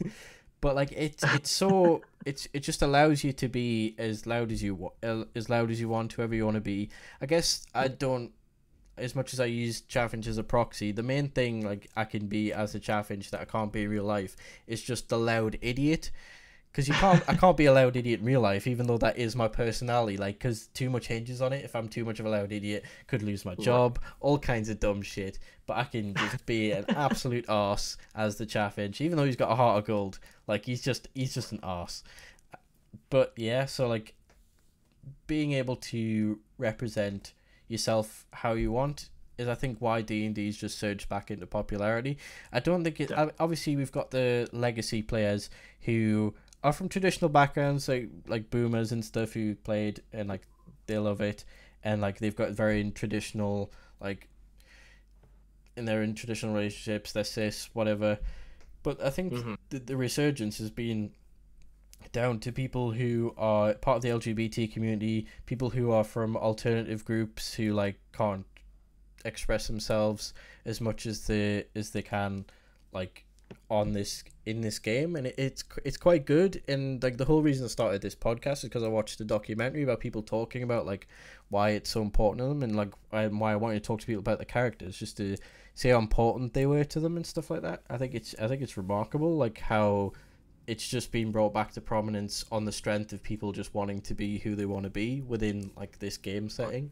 But like it's it's so [LAUGHS] it's it just allows you to be as loud as you as loud as you want, whoever you want to be. I guess I don't as much as I use Chaffinch as a proxy, the main thing like I can be as a Chaffinch that I can't be in real life is just the loud idiot because you can't i can't be a loud idiot in real life even though that is my personality like because too much hinges on it. If i'm too much of a loud idiot could lose my job all kinds of dumb shit. But i can just be an [LAUGHS] absolute ass as the chaffinch even though he's got a heart of gold. Like he's just he's just an ass but yeah so like being able to represent yourself how you want is I think why D and D's just surged back into popularity. I don't think it. Obviously, we've got the legacy players who are from traditional backgrounds, like like boomers and stuff who played and like they love it, and like they've got very traditional like. And they're in traditional relationships, they're cis, whatever. But I think mm-hmm. the, the resurgence has been down to people who are part of the LGBT community, people who are from alternative groups who like can't express themselves as much as they as they can, like on this in this game and it, it's it's quite good and like the whole reason I started this podcast is because I watched a documentary about people talking about like why it's so important to them and like why I wanted to talk to people about the characters just to see how important they were to them and stuff like that. I think it's I think it's remarkable like how it's just been brought back to prominence on the strength of people just wanting to be who they want to be within like this game setting.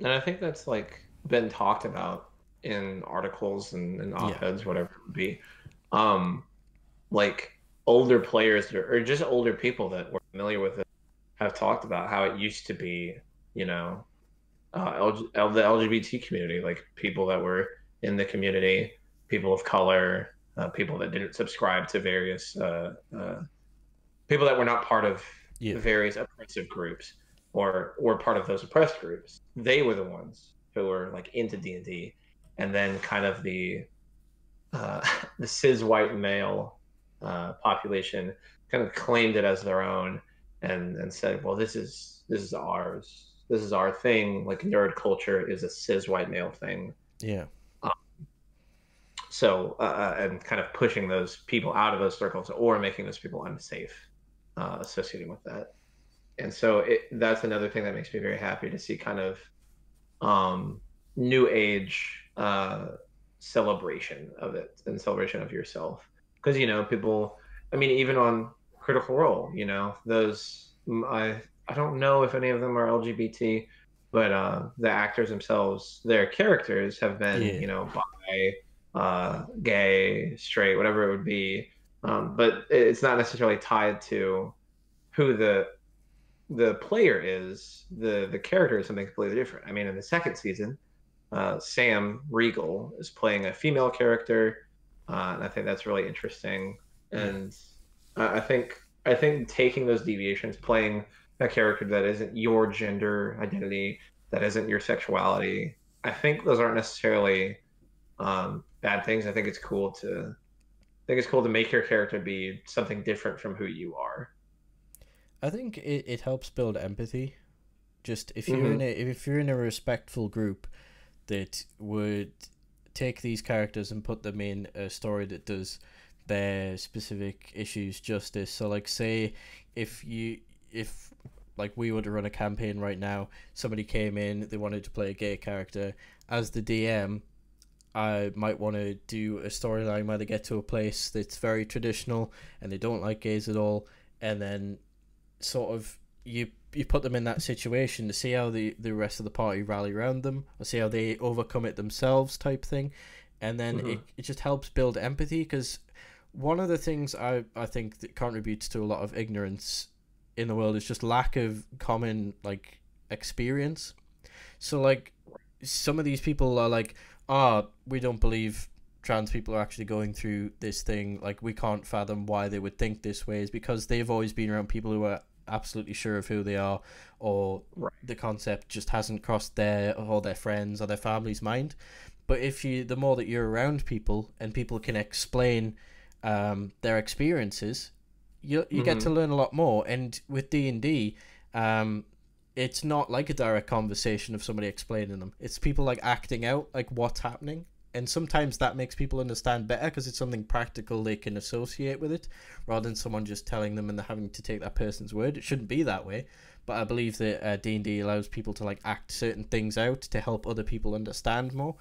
And I think that's like been talked about in articles and, and op-eds, yeah. whatever it would be. Um, like older players or, or just older people that were familiar with it have talked about how it used to be, you know, uh, L- the LGBT community, like people that were in the community, people of color, uh, people that didn't subscribe to various uh, uh, people that were not part of yeah. various oppressive groups or were part of those oppressed groups. They were the ones who were like into D and D, and then kind of the uh, [LAUGHS] the cis white male uh, population kind of claimed it as their own and and said, well, this is this is ours. This is our thing. Like nerd culture is a cis white male thing. Yeah. Um, so uh, uh, and kind of pushing those people out of those circles or making those people unsafe uh, associating with that. And so it, that's another thing that makes me very happy to see kind of um, new age uh, celebration of it and celebration of yourself. Because you know, people. I mean, even on Critical Role, you know, those I I don't know if any of them are LGBT, but uh, the actors themselves, their characters have been, yeah. you know, bi, uh, gay, straight, whatever it would be. Um, but it's not necessarily tied to who the the player is. The the character is something completely different. I mean, in the second season, uh, Sam Riegel is playing a female character, uh, and I think that's really interesting. And I think I think taking those deviations, playing a character that isn't your gender identity, that isn't your sexuality, I think those aren't necessarily um, bad things. I think it's cool to I think it's cool to make your character be something different from who you are. I think it, it helps build empathy. Just if you're mm-hmm. in a if you're in a respectful group, that would take these characters and put them in a story that does their specific issues justice. So like say if you if like we were to run a campaign right now, somebody came in, they wanted to play a gay character. As the DM, I might want to do a storyline where they get to a place that's very traditional and they don't like gays at all, and then sort of you you put them in that situation to see how the the rest of the party rally around them or see how they overcome it themselves type thing. And then Mhm. it, it just helps build empathy because one of the things I, I think that contributes to a lot of ignorance in the world is just lack of common like experience. So like some of these people are like ah we don't believe trans people are actually going through this thing. Like we can't fathom why they would think this way. Is because they've always been around people who are absolutely sure of who they are or Right. the concept just hasn't crossed their or their friends or their family's mind but if you the more that you're around people and people can explain um, their experiences you you get Mhm. to learn a lot more and with D&D um, it's not like a direct conversation of somebody explaining them it's people like acting out like what's happening and sometimes that makes people understand better because it's something practical they can associate with it rather than someone just telling them and they're having to take that person's word it shouldn't be that way but i believe that uh, d&d allows people to like act certain things out to help other people understand more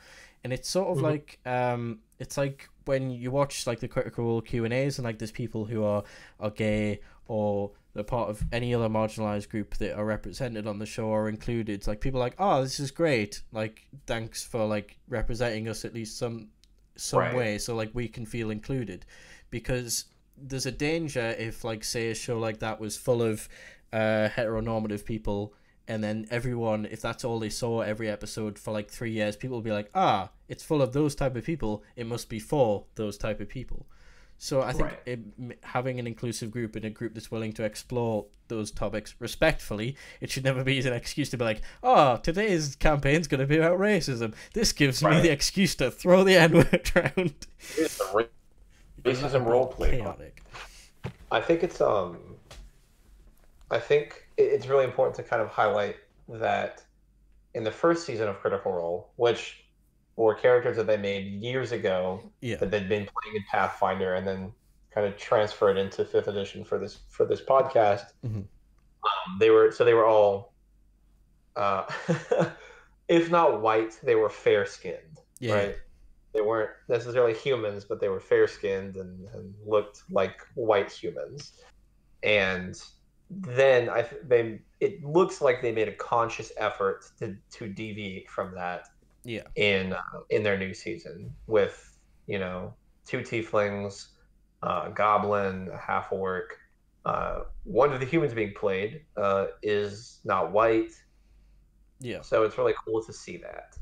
and it's sort of Mhm. like um it's like when you watch like the critical role q and a's and like there's people who are are gay or they're part of any other marginalized group that are represented on the show or included like people are like oh this is great like thanks for like representing us at least some some Right. way so like we can feel included because there's a danger if like say a show like that was full of uh heteronormative people and then everyone if that's all they saw every episode for like three years people will be like ah it's full of those type of people. It must be for those type of people. So i think Right. it, having an inclusive group and a group that's willing to explore those topics respectfully it should never be an excuse to be like oh today's campaign's going to be about racism. This gives me the excuse to throw the n-word around. It's a ra- racism role play. chaotic. I think it's um, I think it's really important to kind of highlight that in the first season of Critical Role, which were characters that they made years ago yeah that they'd been playing in Pathfinder and then kind of transferred into fifth edition for this for this podcast. Mhm. Um, they were so they were all, uh, [LAUGHS] if not white, they were fair skinned, yeah right? They weren't necessarily humans, but they were fair skinned and, and looked like white humans. And then I they it looks like they made a conscious effort to to deviate from that yeah in uh, in their new season with you know two tieflings, uh, goblin, half orc. Uh, one of the humans being played uh, is not white, yeah so it's really cool to see that.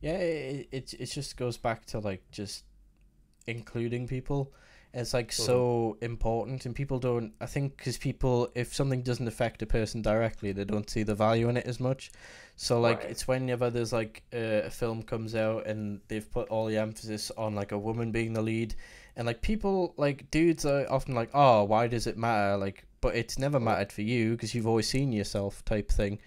Yeah, it, it it just goes back to like just including people. It's like so important, and people don't. I think because people, if something doesn't affect a person directly, they don't see the value in it as much. So like, Right. it's whenever there's like a, a film comes out and they've put all the emphasis on like a woman being the lead, and like people like dudes are often like, oh, why does it matter? Like, but it's never mattered for you because you've always seen yourself type thing.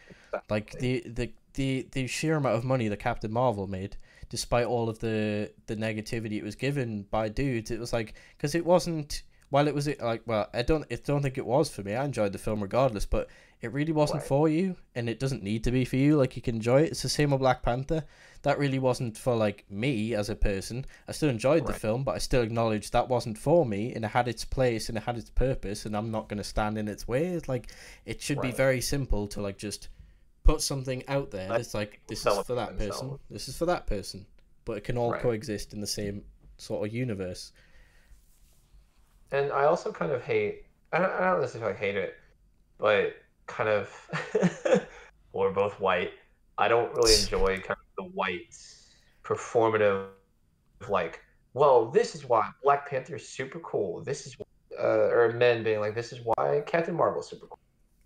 Like the the the the sheer amount of money that Captain Marvel made, despite all of the the negativity it was given by dudes, it was like because it wasn't. While it was like, well, I don't, I don't think it was for me. I enjoyed the film regardless, but it really wasn't Right. for you, and it doesn't need to be for you. Like you can enjoy it. It's the same with Black Panther. That really wasn't for like me as a person. I still enjoyed the film, but I still acknowledged that wasn't for me, and it had its place and it had its purpose, and I'm not going to stand in its way. It's like it should be very simple to like just put something out there that's like this is for that person this is for that person but it can all Right. coexist in the same sort of universe And I also kind of hate, I don't, I don't necessarily hate it, but kind of, [LAUGHS] we're both white. I don't really [LAUGHS] enjoy kind of the white performative, like, well, this is why Black Panther is super cool. This is, uh, or men being like, this is why Captain Marvel is super cool.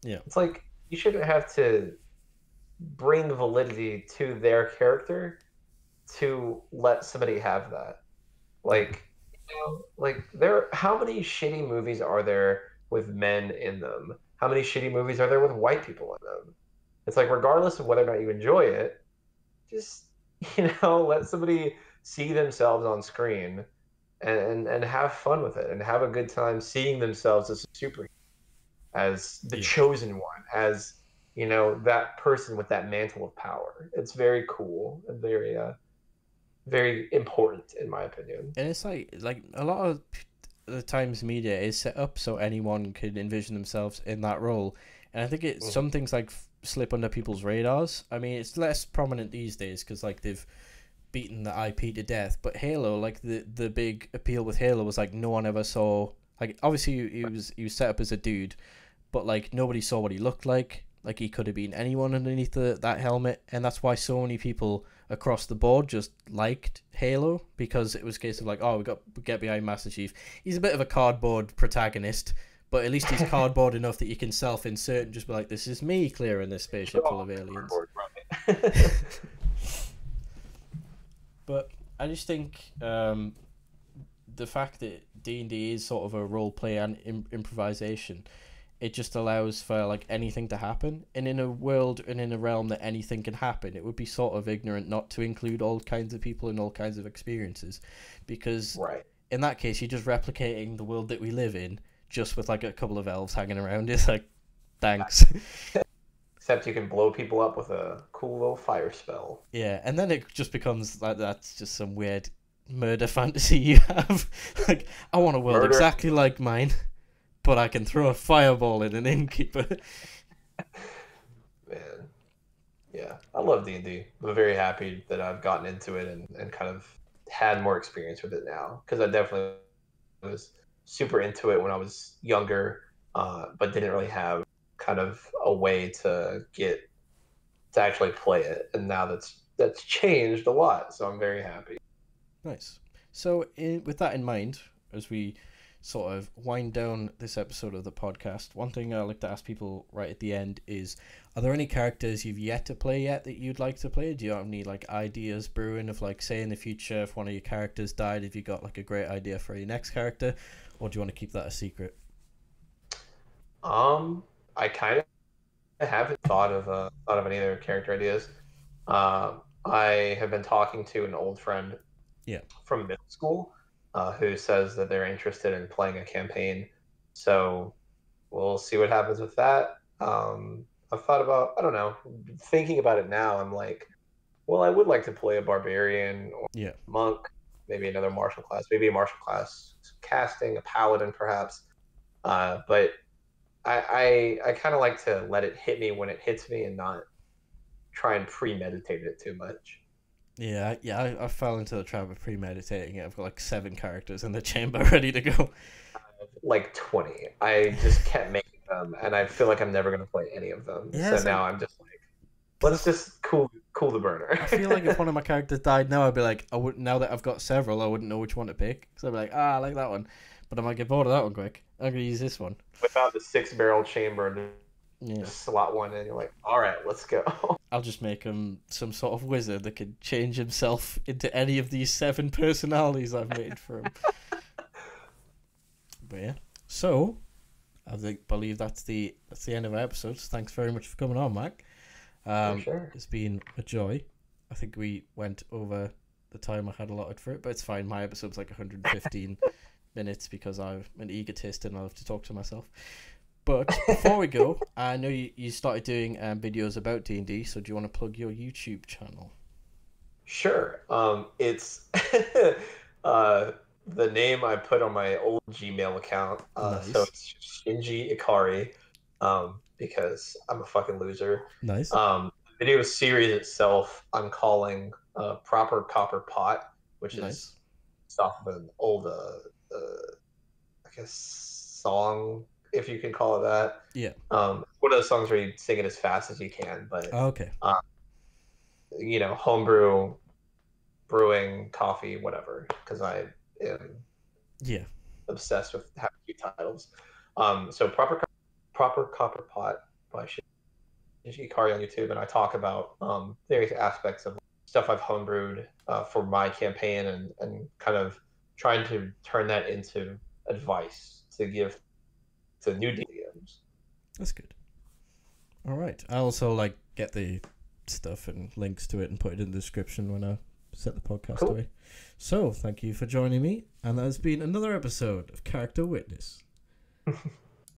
Yeah. It's like, you shouldn't have to bring validity to their character to let somebody have that. Like, you know, like there how many shitty movies are there with men in them? How many shitty movies are there with white people in them? It's like regardless of whether or not you enjoy it, just [LAUGHS] you know, let somebody see themselves on screen and, and, and have fun with it and have a good time seeing themselves as a superhero, as the chosen one, as you know, that person with that mantle of power. It's very cool and very uh very important in my opinion. And it's like like a lot of the times media is set up so anyone could envision themselves in that role, and I think it Mhm. some things like slip under people's radars. I mean, it's less prominent these days because like they've beaten the IP to death. But Halo, like the the big appeal with Halo was like no one ever saw. Like obviously he was he was set up as a dude, but like nobody saw what he looked like. Like he could have been anyone underneath the, that helmet, and that's why so many people across the board just liked Halo because it was a case of like, oh, we got get behind Master Chief. He's a bit of a cardboard protagonist, but at least he's [LAUGHS] cardboard enough that you can self-insert and just be like, this is me clearing this spaceship full of aliens. [LAUGHS] But I just think um, the fact that D and D is sort of a role play and Im- improvisation, it just allows for like anything to happen. And in a world and in a realm that anything can happen, it would be sort of ignorant not to include all kinds of people and all kinds of experiences, because right. in that case, you're just replicating the world that we live in, just with like a couple of elves hanging around. It's like, thanks. [LAUGHS] Except you can blow people up with a cool little fire spell. Yeah, and then it just becomes like that's just some weird murder [LAUGHS] fantasy you have. [LAUGHS] like, I want a world Murder. exactly like mine, but I can throw a fireball at an innkeeper. [LAUGHS] Man, yeah, I love D and D. I'm very happy that I've gotten into it and, and kind of had more experience with it now because I definitely was super into it when I was younger, uh, but didn't really have kind of a way to get to actually play it. And now that's that's changed a lot, so I'm very happy. nice. So, in, with that in mind, as we sort of wind down this episode of the podcast, one thing I like to ask people right at the end is: Are there any characters you've yet to play yet that you'd like to play? Do you have any like ideas brewing of like, say, in the future, if one of your characters died, have you got like a great idea for your next character, or do you want to keep that a secret? Um, I kind of haven't thought of uh, thought of any other character ideas. Um, I have been talking to an old friend, Yeah. from middle school, uh, who says that they're interested in playing a campaign. So we'll see what happens with that. Um, I've thought about I don't know, thinking about it now. I'm like, well, I would like to play a barbarian or Yeah. monk, maybe another martial class, maybe a martial class casting, a paladin perhaps. Uh, but I I, I kind of like to let it hit me when it hits me and not try and premeditate it too much. Yeah, I- yeah, I, I fell into the trap of premeditating it. I've got like seven characters in the chamber [LAUGHS] ready to go. Like twenty, I just kept making them, and I feel like I'm never gonna play any of them. Yeah, so it's now I'm just like, let's just cool cool the burner. I feel like if one of my [LAUGHS] characters died now, I'd be like, I would now that I've got several, I wouldn't know which one to pick. So I'd be like, ah, I like that one, but I might get bored of that one quick. I'm gonna use this one. without the six barrel chamber and Yeah, just slot one in, you're like, all right, let's go. [LAUGHS] I'll just make him some sort of wizard that can change himself into any of these seven personalities I've made for him. [LAUGHS] but yeah, so I think believe that's the that's the end of our episode. So thanks very much for coming on, Mac. Um, sure. It's been a joy. I think we went over the time I had allotted for it, but it's fine. My episode's like 115 [LAUGHS] minutes because I'm an egotist and I love to talk to myself. But [LAUGHS] before we go, I know you, you started doing um, videos about D and D. So do you want to plug your YouTube channel? Sure. Um, it's [LAUGHS] uh, the name I put on my old Gmail account. Uh, So it's Shinji Ikari um, because I'm a fucking loser. Nice. Um, the video series itself, I'm calling uh, Proper Copper Pot, which Nice. is based off of an old, uh, uh, I guess, song, if you can call it that. Yeah. Um, one of those songs where you sing it as fast as you can, but Oh, okay. you know, homebrew, brewing, coffee, whatever, because I am Yeah. obsessed with having cute titles. Um, so proper proper copper pot by Shinji Ikari on YouTube, and I talk about um, various aspects of stuff I've homebrewed uh, for my campaign, and and kind of trying to turn that into advice to give to new DMs. That's good. All right. I also like get the stuff and links to it and put it in the description when I set the podcast Cool. away. So, thank you for joining me, and that has been another episode of Character Witness. [LAUGHS]